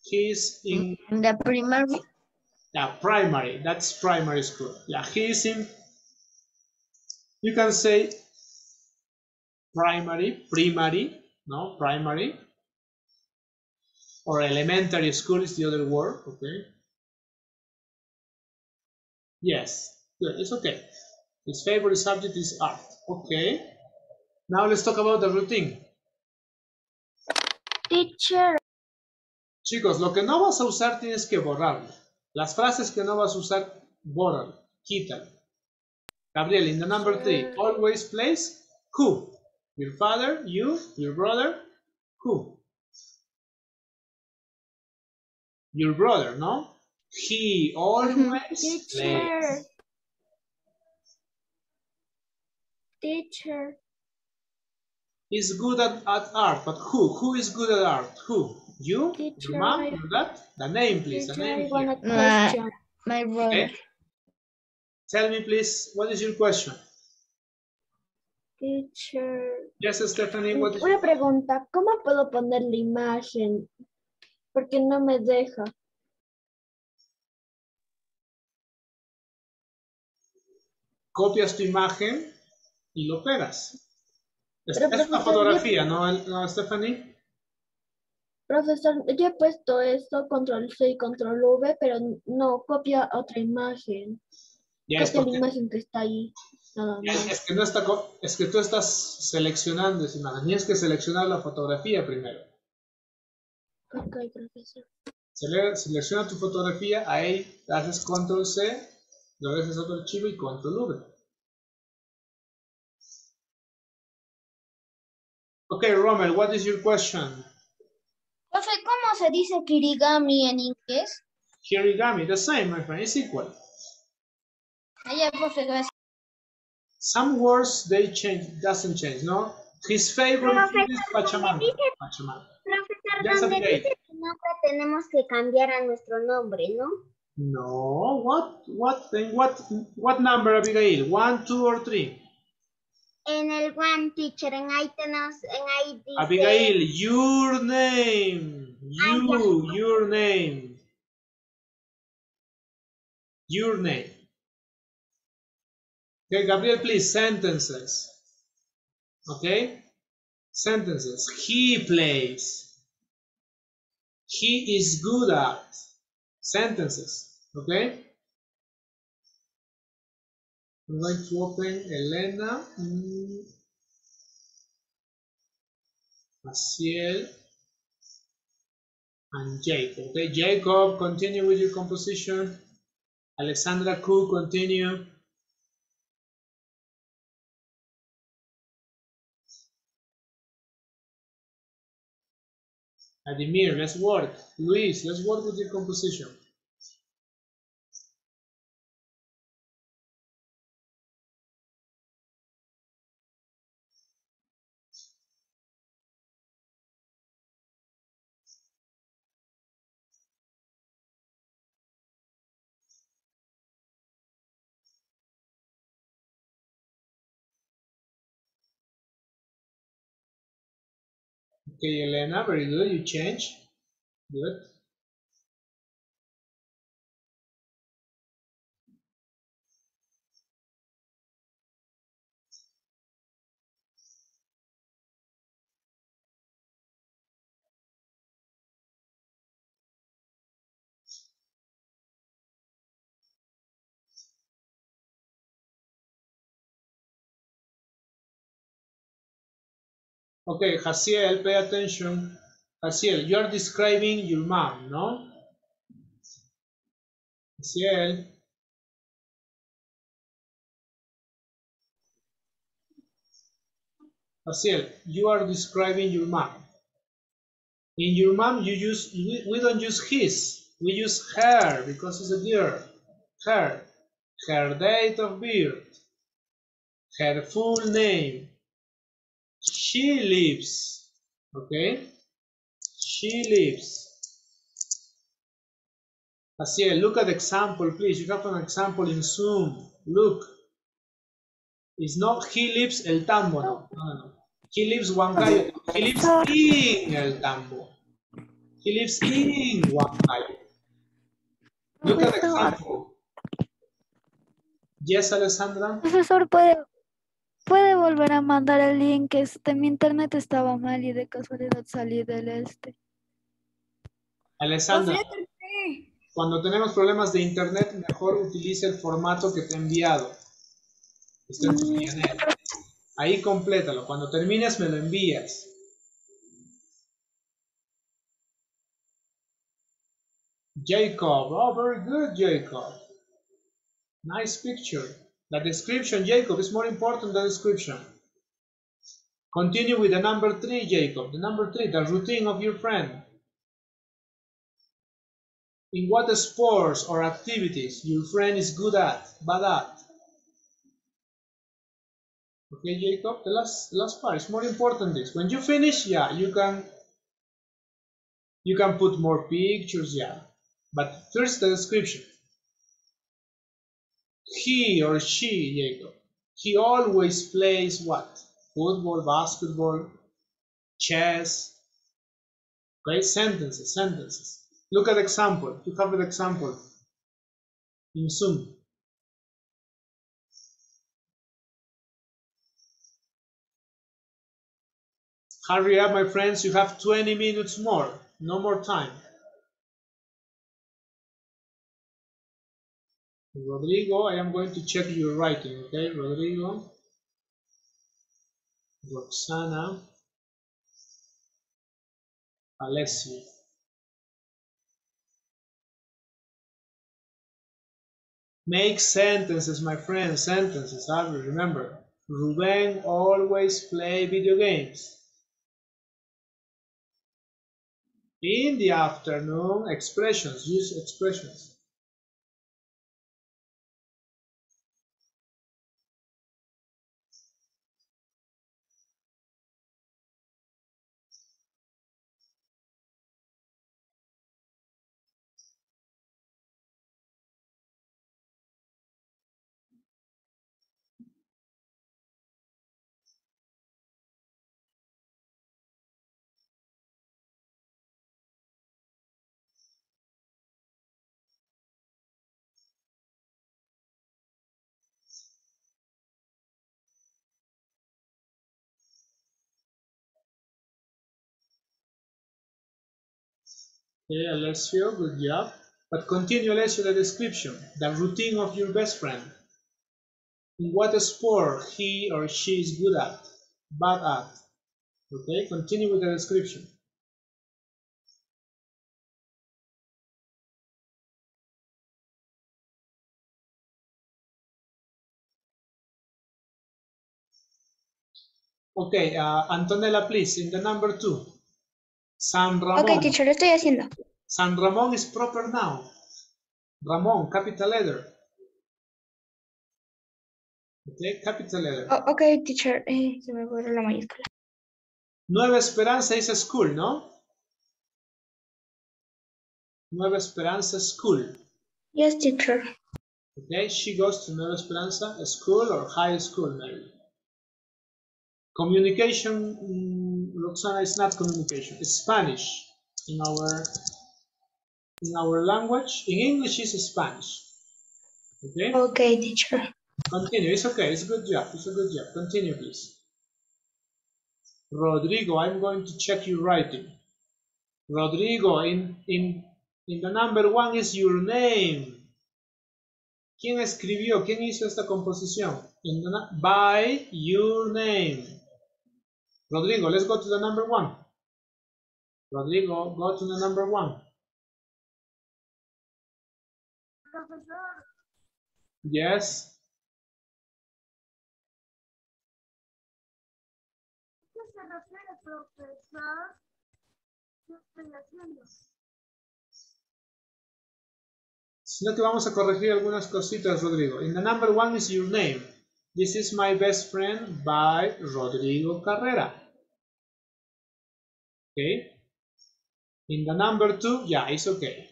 He is in, in the primary yeah, primary. That's primary school. Yeah, he is in. You can say primary, primary, no, primary. Or elementary school is the other word, okay? Yes, good, it's okay. His favorite subject is art, okay? Now let's talk about the routine. Teacher. Chicos, lo que no vas a usar tienes que borrarlo. Las frases que no vas a usar, bórralo, quítalo. Gabriel, in the number three, always place who? Your father, you, your brother, who? Your brother, no? He always plays. Teacher. Teacher. Is good at, at art, but who? Who is good at art? Who? You? Teacher, Your mom? Your dad? The name, please. The name I here. want a My, question. my brother. Okay. Tell me, please, what is your question? Teacher. Yes, Stephanie, what is Una pregunta, ¿cómo puedo poner la imagen? Porque no me deja. copias tu imagen y lo pegas. Es, Pero, es una profesor, fotografía, ¿no, no, Stephanie? Profesor, yo he puesto esto, control C y control V, pero no copia otra imagen. Ya es, la imagen que está ahí. Nada es- que no está, es que tú estás seleccionando esa imagen. Tienes que seleccionar la fotografía primero. Ok, profesor. Sele- selecciona tu fotografía, ahí haces control C, lo dejas otro archivo y control V. Okay, Rommel, what is your question? Profe, ¿cómo se dice kirigami en inglés? Kirigami, the same, my friend, it's equal. Allá, profe, gracias. Some words they change, doesn't change, no? His favorite Profesor, is Pachamama. Pachamama. Profesor, donde sabía. dice nombre tenemos que cambiar a nuestro nombre, ¿no? No, what, what, then what, what number, Abigail? One, two, or three? En el One Teacher, en ahí tenemos, en ahí dice... Abigail, your name. Ah, you, your name. Your name. Okay, Gabriel, please, sentences. Okay? Sentences. He plays. He is good at. Sentences. Okay? I'm going to open Elena. Mm. Maciel and Jacob. Okay, Jacob, continue with your composition. Alexandra Ku, continue. Ademir, let's work. Luis, let's work with your composition. Okay, Elena, very good. You change. Good. Okay, Hasiel, pay attention. Hasiel, you are describing your mom, no? Hasiel. Hasiel, you are describing your mom. In your mom, you use we, we don't use his, we use her because it's a girl. Her, her date of birth, her full name. She lives, okay? She lives. Asiel, look at the example, please. You have an example in Zoom. Look. It's not he lives el tambo, no. No, no. He lives Huancayo. He lives in el tambo. He lives in Huancayo. Look at the example. Yes, Alessandra. Profesor, ¿puede, puede volver a mandar el link. Este, mi internet estaba mal y de casualidad salí del este. Alessandra, cuando tenemos problemas de internet, mejor utilice el formato que te he enviado. En tu PNL. Ahí complétalo. Cuando termines, me lo envías. Jacob. Oh, very good, Jacob. Nice picture. The description, Jacob, is more important than description. Continue with the number three, Jacob. The number three, the routine of your friend. In what sports or activities your friend is good at, bad at. Okay, Jacob, the last, last part is more important this. When you finish, yeah, you can you can put more pictures, yeah. But first the description. He or she, he always plays what? Football, basketball, chess. Okay, sentences, sentences. Look at example. You have an example in Zoom. Hurry up, my friends. You have 20 minutes more. No more time. Rodrigo, I am going to check your writing, okay? Rodrigo, Roxana, Alessio. Make sentences, my friends, sentences. I will remember. Ruben always play video games. In the afternoon, expressions, use expressions. Okay, Alessio, good job. But continue, Alessio, the description, the routine of your best friend. In what sport he or she is good at, bad at. Okay, continue with the description. Okay, uh, Antonella, please, in the number two. San Ramón. Ok, teacher, lo estoy haciendo. San Ramón is proper noun. Ramón, capital letter. Okay, capital letter. Oh, ok, teacher, eh, se me borró la mayúscula. Nueva Esperanza is a school, ¿no? Nueva Esperanza School. Yes, teacher. Okay, she goes to Nueva Esperanza school or high school, maybe. Communication, mm, Roxana, is not communication. It's Spanish in our in our language. In English, is Spanish. Okay. Okay, teacher. Continue. It's okay. It's a good job. It's a good job. Continue, please. Rodrigo, I'm going to check your writing. Rodrigo, in in in the number one is your name. ¿Quién escribió? ¿Quién hizo esta composición? In the, by your name. Rodrigo, let's go to the number one. Rodrigo, go to the number one. Profesor, Yes. ¿qué se refiere, profesor? ¿Qué estoy haciendo? Sino que vamos a corregir algunas cositas, Rodrigo. In the number one is your name. This is my best friend by Rodrigo Carrera. Okay. In the number two, yeah, it's okay.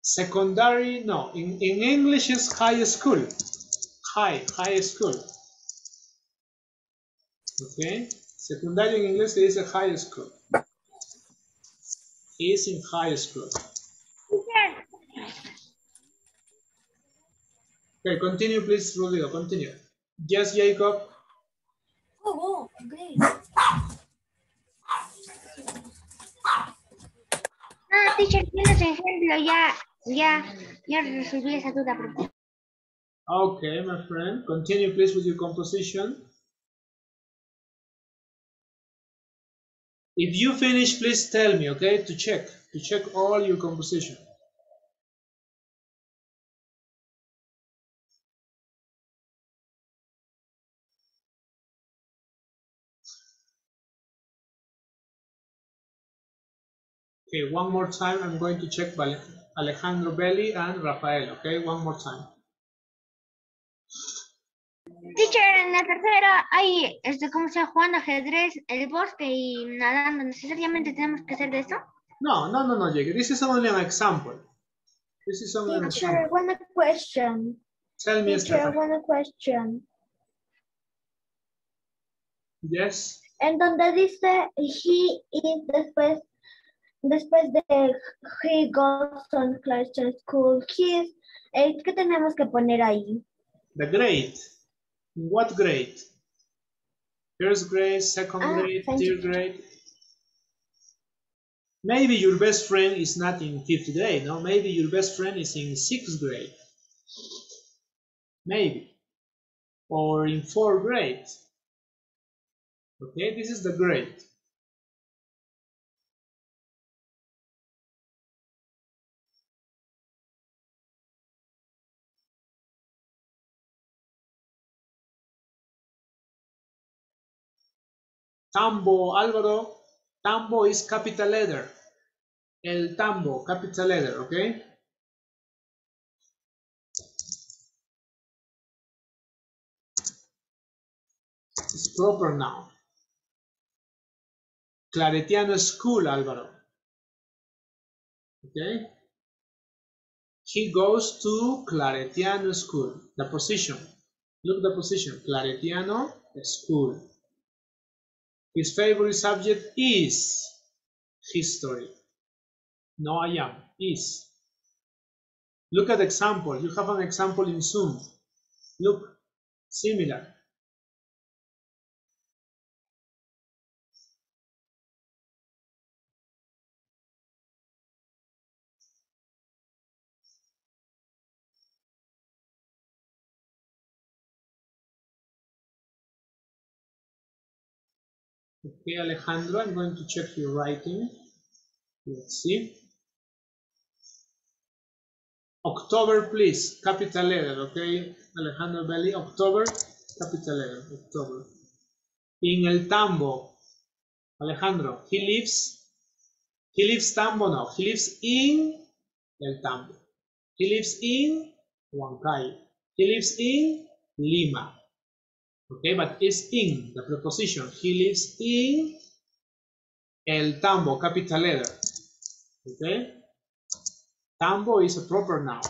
Secondary, no. In, in English is high school. High, high school. Okay. Secondary in English is dice high school. Is in high school. Okay, continue, please, Rodrigo. Continue. Yes, Jacob. Oh, great. Ah, teacher, tienes ejemplo, ya, ya, ya resolví esa duda. porque- Okay, my friend. Continue, please, with your composition. If you finish, please tell me, okay, to check, to check all your composition. Okay, one more time, I'm going to check by Alejandro Belli and Rafael, okay, one more time. Teacher, en la tercera hay, este, ¿cómo se llama? Jugando ajedrez, el bosque y nadando. ¿Necesariamente tenemos que hacer de eso? No, no, no, no, Jacob. This is only an example. This is only an Teacher, example. one question. Tell me, Teacher, one question. Yes. En donde dice he is después, después de he goes on Christian school, his, eh, ¿qué tenemos que poner ahí? The grade. What grade? First grade, second Ah, grade, third grade. Maybe your best friend is not in fifth grade, no? Maybe your best friend is in sixth grade. Maybe. Or in fourth grade. Okay, this is the grade. Tambo, Álvaro. Tambo is capital letter. El tambo, capital letter, okay? It's proper noun. Claretiano School, Álvaro. Okay? He goes to Claretiano School. The position. Look the position. Claretiano School. His favorite subject is history. No, I am. Is. Look at example. You have an example in Zoom. Look. Similar. Okay, Alejandro, I'm going to check your writing. Let's see. October, please, capital letter, okay? Alejandro Belli, October, capital letter, October. In El Tambo, Alejandro, he lives, he lives Tambo now, he lives in El Tambo. He lives in Huancayo. He lives in Lima. Okay, but it's in the preposition. He lives in El Tambo, capital letter. Okay? Tambo is a proper noun.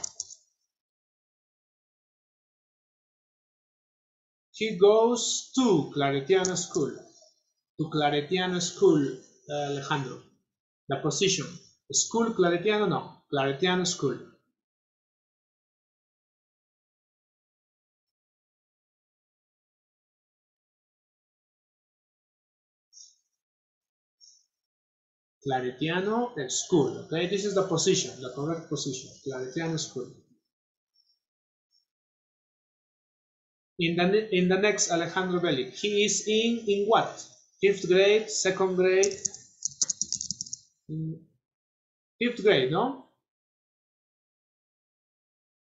He goes to Claretiano School. To Claretiano School, Alejandro. The position. School Claretiano, no. Claretiano School. Claretiano School. Okay, this is the position, the correct position. Claretiano School. In the in the next Alejandro Belli, he is in in what? Fifth grade, second grade, fifth grade, no?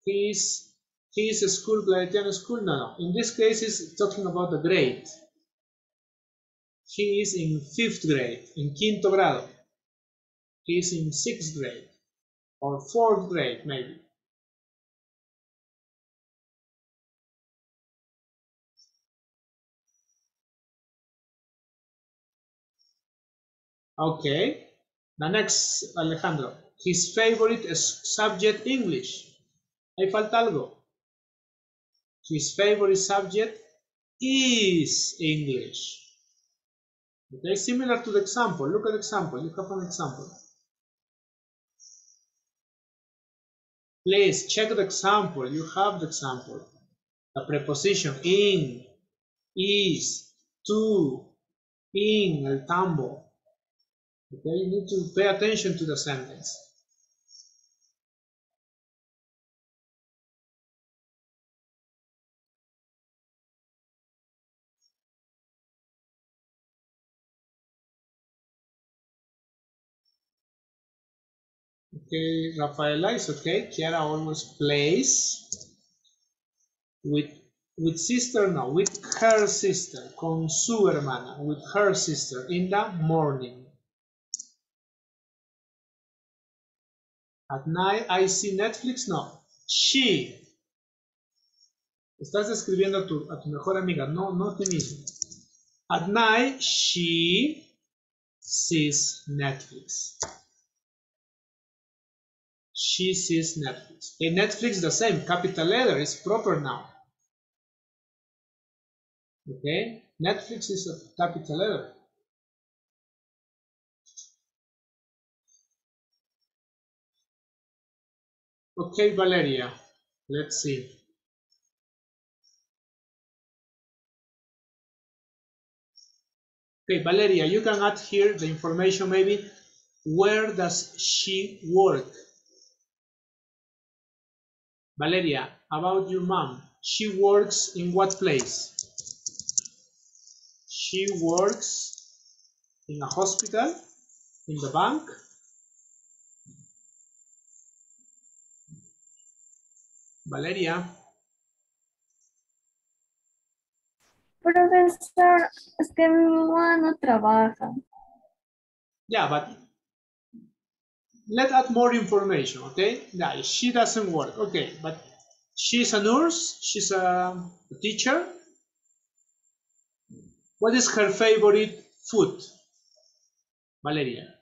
He is he is a school Claretiano school. No, no. In this case, is talking about the grade. He is in fifth grade, in quinto grado. Is in sixth grade or fourth grade, maybe. Okay. The next, Alejandro. His favorite subject English. Ahí falta algo. His favorite subject is English. Okay, similar to the example. Look at the example. You have an example. Please check the example. You have the example. The preposition in, is, to, in, el tambo. Okay, you need to pay attention to the sentence. Okay, Rafaela is okay. Kiara almost plays with with sister no, with her sister, con su hermana, with her sister in the morning. At night I see Netflix, no. She. Estás describiendo a tu, a tu mejor amiga, no, no ti mismo. At night she sees Netflix. She sees Netflix. In Netflix, the same. Capital letter is proper noun. Okay? Netflix is a capital letter. Okay, Valeria. Let's see. Okay, Valeria, you can add here the information maybe. Where does she work? Valeria, about your mom. She works in what place? She works in a hospital, in the bank. Valeria. Profesor, es que mi mamá no trabaja. Yeah, but let's add more information, okay? Yeah, she doesn't work, okay, but she's a nurse, she's a teacher. What is her favorite food? Valeria.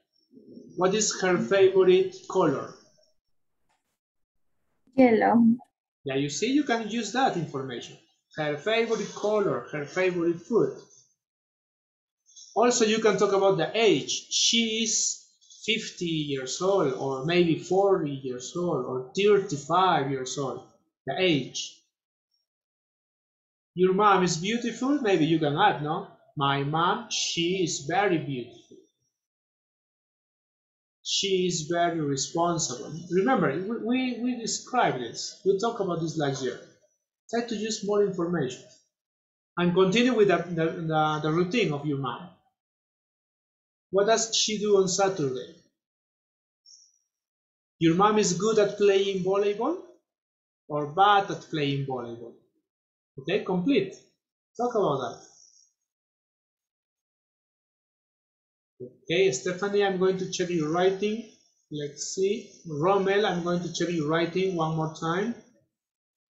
What is her favorite color? Yellow. Yeah, you see, you can use that information. Her favorite color, her favorite food. Also, you can talk about the age. She is 50 years old, or maybe 40 years old, or 35 years old. The age. Your mom is beautiful, maybe you can add, no? My mom, she is very beautiful. She is very responsible. Remember, we, we, described this. We talk about this last year. Try to use more information. And continue with the, the, the, the routine of your mom. What does she do on Saturday? Your mom is good at playing volleyball or bad at playing volleyball? Okay, complete. Talk about that. Okay, Stephanie, I'm going to check your writing. Let's see. Rommel, I'm going to check your writing one more time.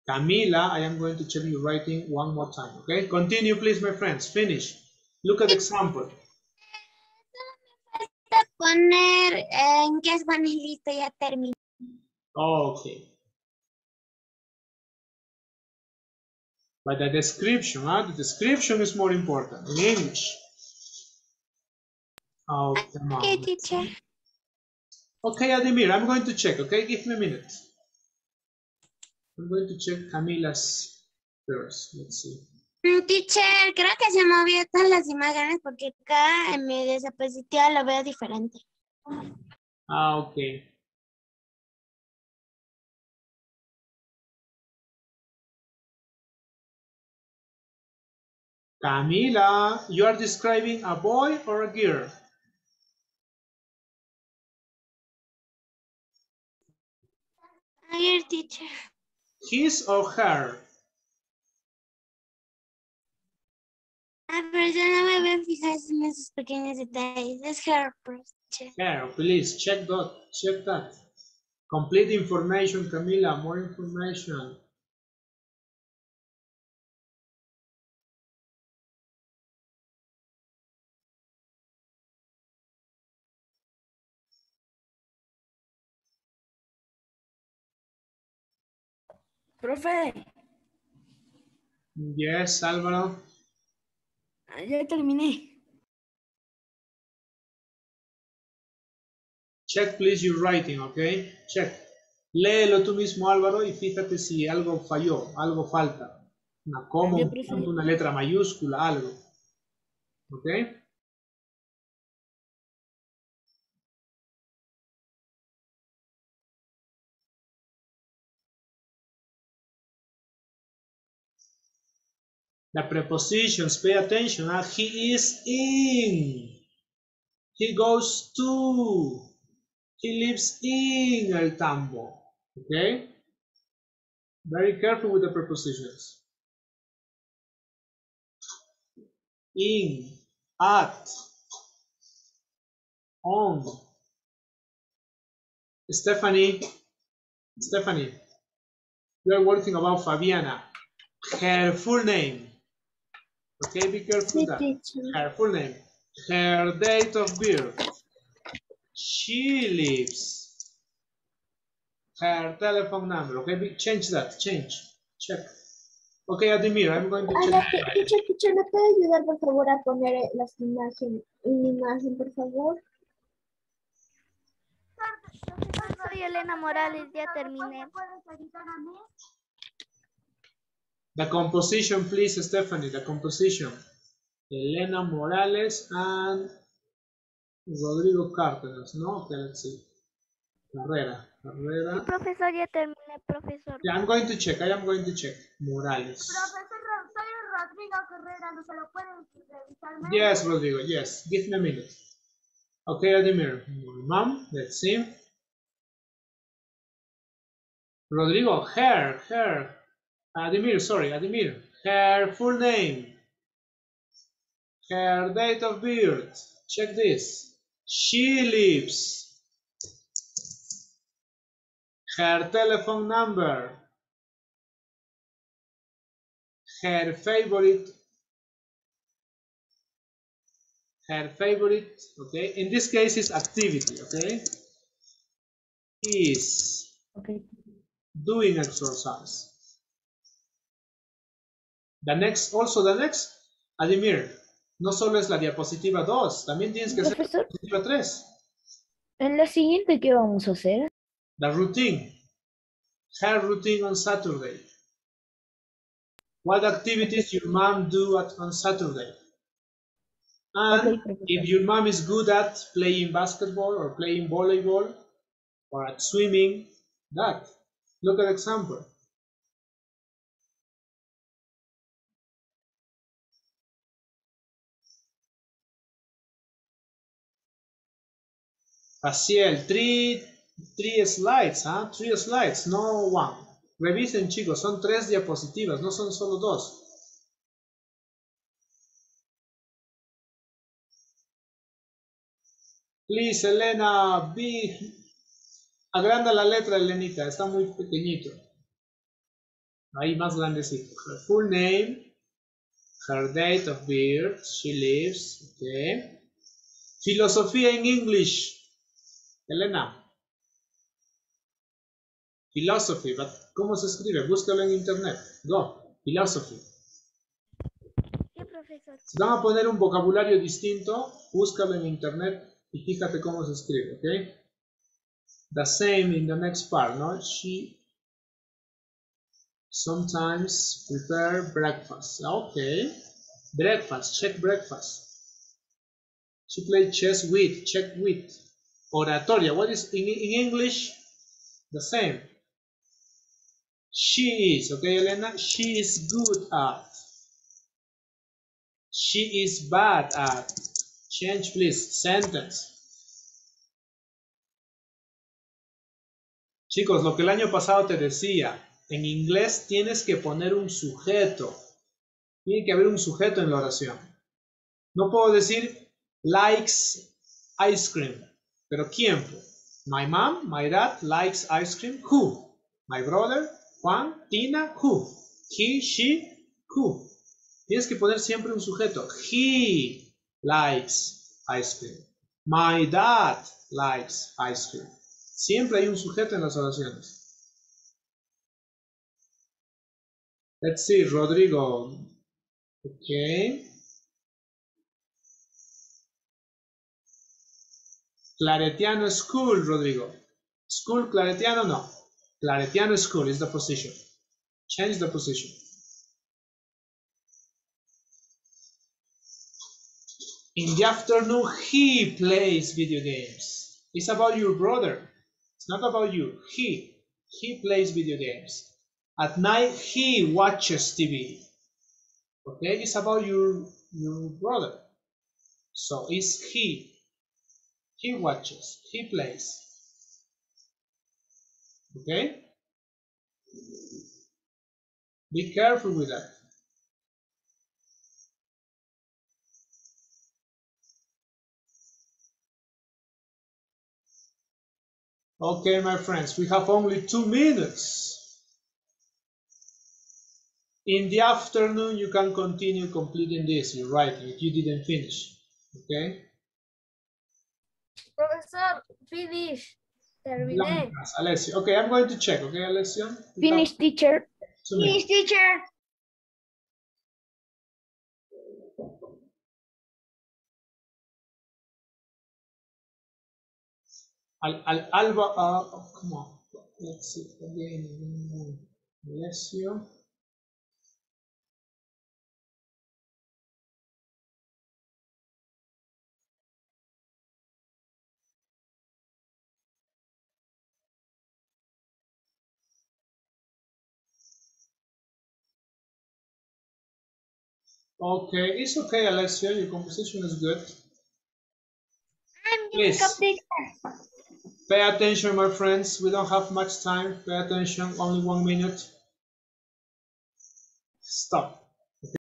Camila, I am going to check your writing one more time. Okay, continue, please, my friends. Finish. Look at the example. Poner eh, en qué es listo, ya terminé. Okay. But the description, huh? the description is more important in English. Oh, come on. Okay, teacher. Okay, Ademir, I'm going to check, okay? Give me a minute. I'm going to check Camila's first. Let's see. Teacher, creo que se movió todas las imágenes porque acá en mi diapositiva lo veo diferente. Ah, ok. Camila, you are describing a boy or a girl? A girl, teacher. His or her? Ah, pero yo no me voy a fijar en esos pequeños detalles. Es her, teacher. Her, please check that. Check that. Complete information, Camila. More information. Profe, Yes, Álvaro. Ya terminé. Check please your writing, okay? Check. Léelo tú mismo, Álvaro, y fíjate si algo falló, algo falta. Una coma, una letra mayúscula, algo. ¿Ok? The prepositions, pay attention. Ah, he is in. He goes to. He lives in El Tambo. Okay? Very careful with the prepositions. In, at, on. Stephanie, Stephanie, you are working about Fabiana. Her full name. Okay, be careful that. Her full name. Her date of birth. She lives. Her telephone number. Okay, be- change that. Change. Check. Okay, Ademir, I'm going to Ana, check. teacher, teacher, ¿me puede ayudar por favor a poner las imágenes, una imagen, por favor? Soy Elena Morales, ya terminé. The composition, please, Stephanie. The composition. Elena Morales and Rodrigo Cárdenas, no? Okay, let's see. Carrera, Carrera. Profesor, ya terminé, profesor. Yeah, I'm going to check. I am going to check. Morales. Profesor, soy Rodrigo Carrera, ¿no se lo pueden revisar? Yes, Rodrigo. Yes. Give me a minute. Okay, Ademir. Mom, let's see. Rodrigo, her, her. Ademir, sorry, Ademir. Her full name. Her date of birth. Check this. She lives. Her telephone number. Her favorite. Her favorite, okay? In this case, is activity, okay? Is Okay. doing exercise. The next, also the next, Ademir, no solo es la diapositiva 2, también tienes que hacer la diapositiva 3. En la siguiente, ¿qué vamos a hacer? The routine. Her routine on Saturday. What activities your mom do at, on Saturday? And Ok, if your mom is good at playing basketball or playing volleyball or at swimming, that. Look at example. Three, three slides, ¿ah? Three slides, no one. Revisen, chicos, son tres diapositivas, no son solo dos. Please, Elena, be... Agranda la letra, Elenita, está muy pequeñito. Ahí más grandecito. Her full name, her date of birth, she lives, okay. Filosofía en English. Elena. Philosophy, but ¿cómo se escribe? Búscalo en internet. Go. Philosophy. ¿Qué profesor? Si van a poner un vocabulario distinto, búscalo en internet y fíjate cómo se escribe, ¿ok? The same in the next part, ¿no? She sometimes prepare breakfast. Okay. Breakfast, check breakfast. She played chess with, check with. Oratoria, what is in, English? The same. She is, okay, Elena? She is good at. She is bad at. Change, please. Sentence. Chicos, lo que el año pasado te decía, en inglés tienes que poner un sujeto. Tiene que haber un sujeto en la oración. No puedo decir likes ice cream. Pero ¿quién? My mom, my dad likes ice cream. Who? My brother, Juan, Tina, who? He, she, who? Tienes que poner siempre un sujeto. He likes ice cream. My dad likes ice cream. Siempre hay un sujeto en las oraciones. Let's see, Rodrigo. Okay. Claretiano School, Rodrigo. School Claretiano, no. Claretiano School is the position. Change the position. In the afternoon, he plays video games. It's about your brother. It's not about you. He. He plays video games. At night, he watches TV. Okay, it's about your, your brother. So it's he. He watches. He plays. Okay? Be careful with that. Okay, my friends, we have only two minutes. In the afternoon, you can continue completing this, you're if you didn't finish, okay? Professor, finish. Terminé. Alessio, okay, I'm going to check, okay, Alessio? Finish, teacher. Finish, teacher. Al, al, Alba, uh, come on, let's see again. Alessio. Okay, it's okay, Alessio. Your composition is good. I'm Please. Pay attention, my friends. We don't have much time. Pay attention. Only one minute. Stop.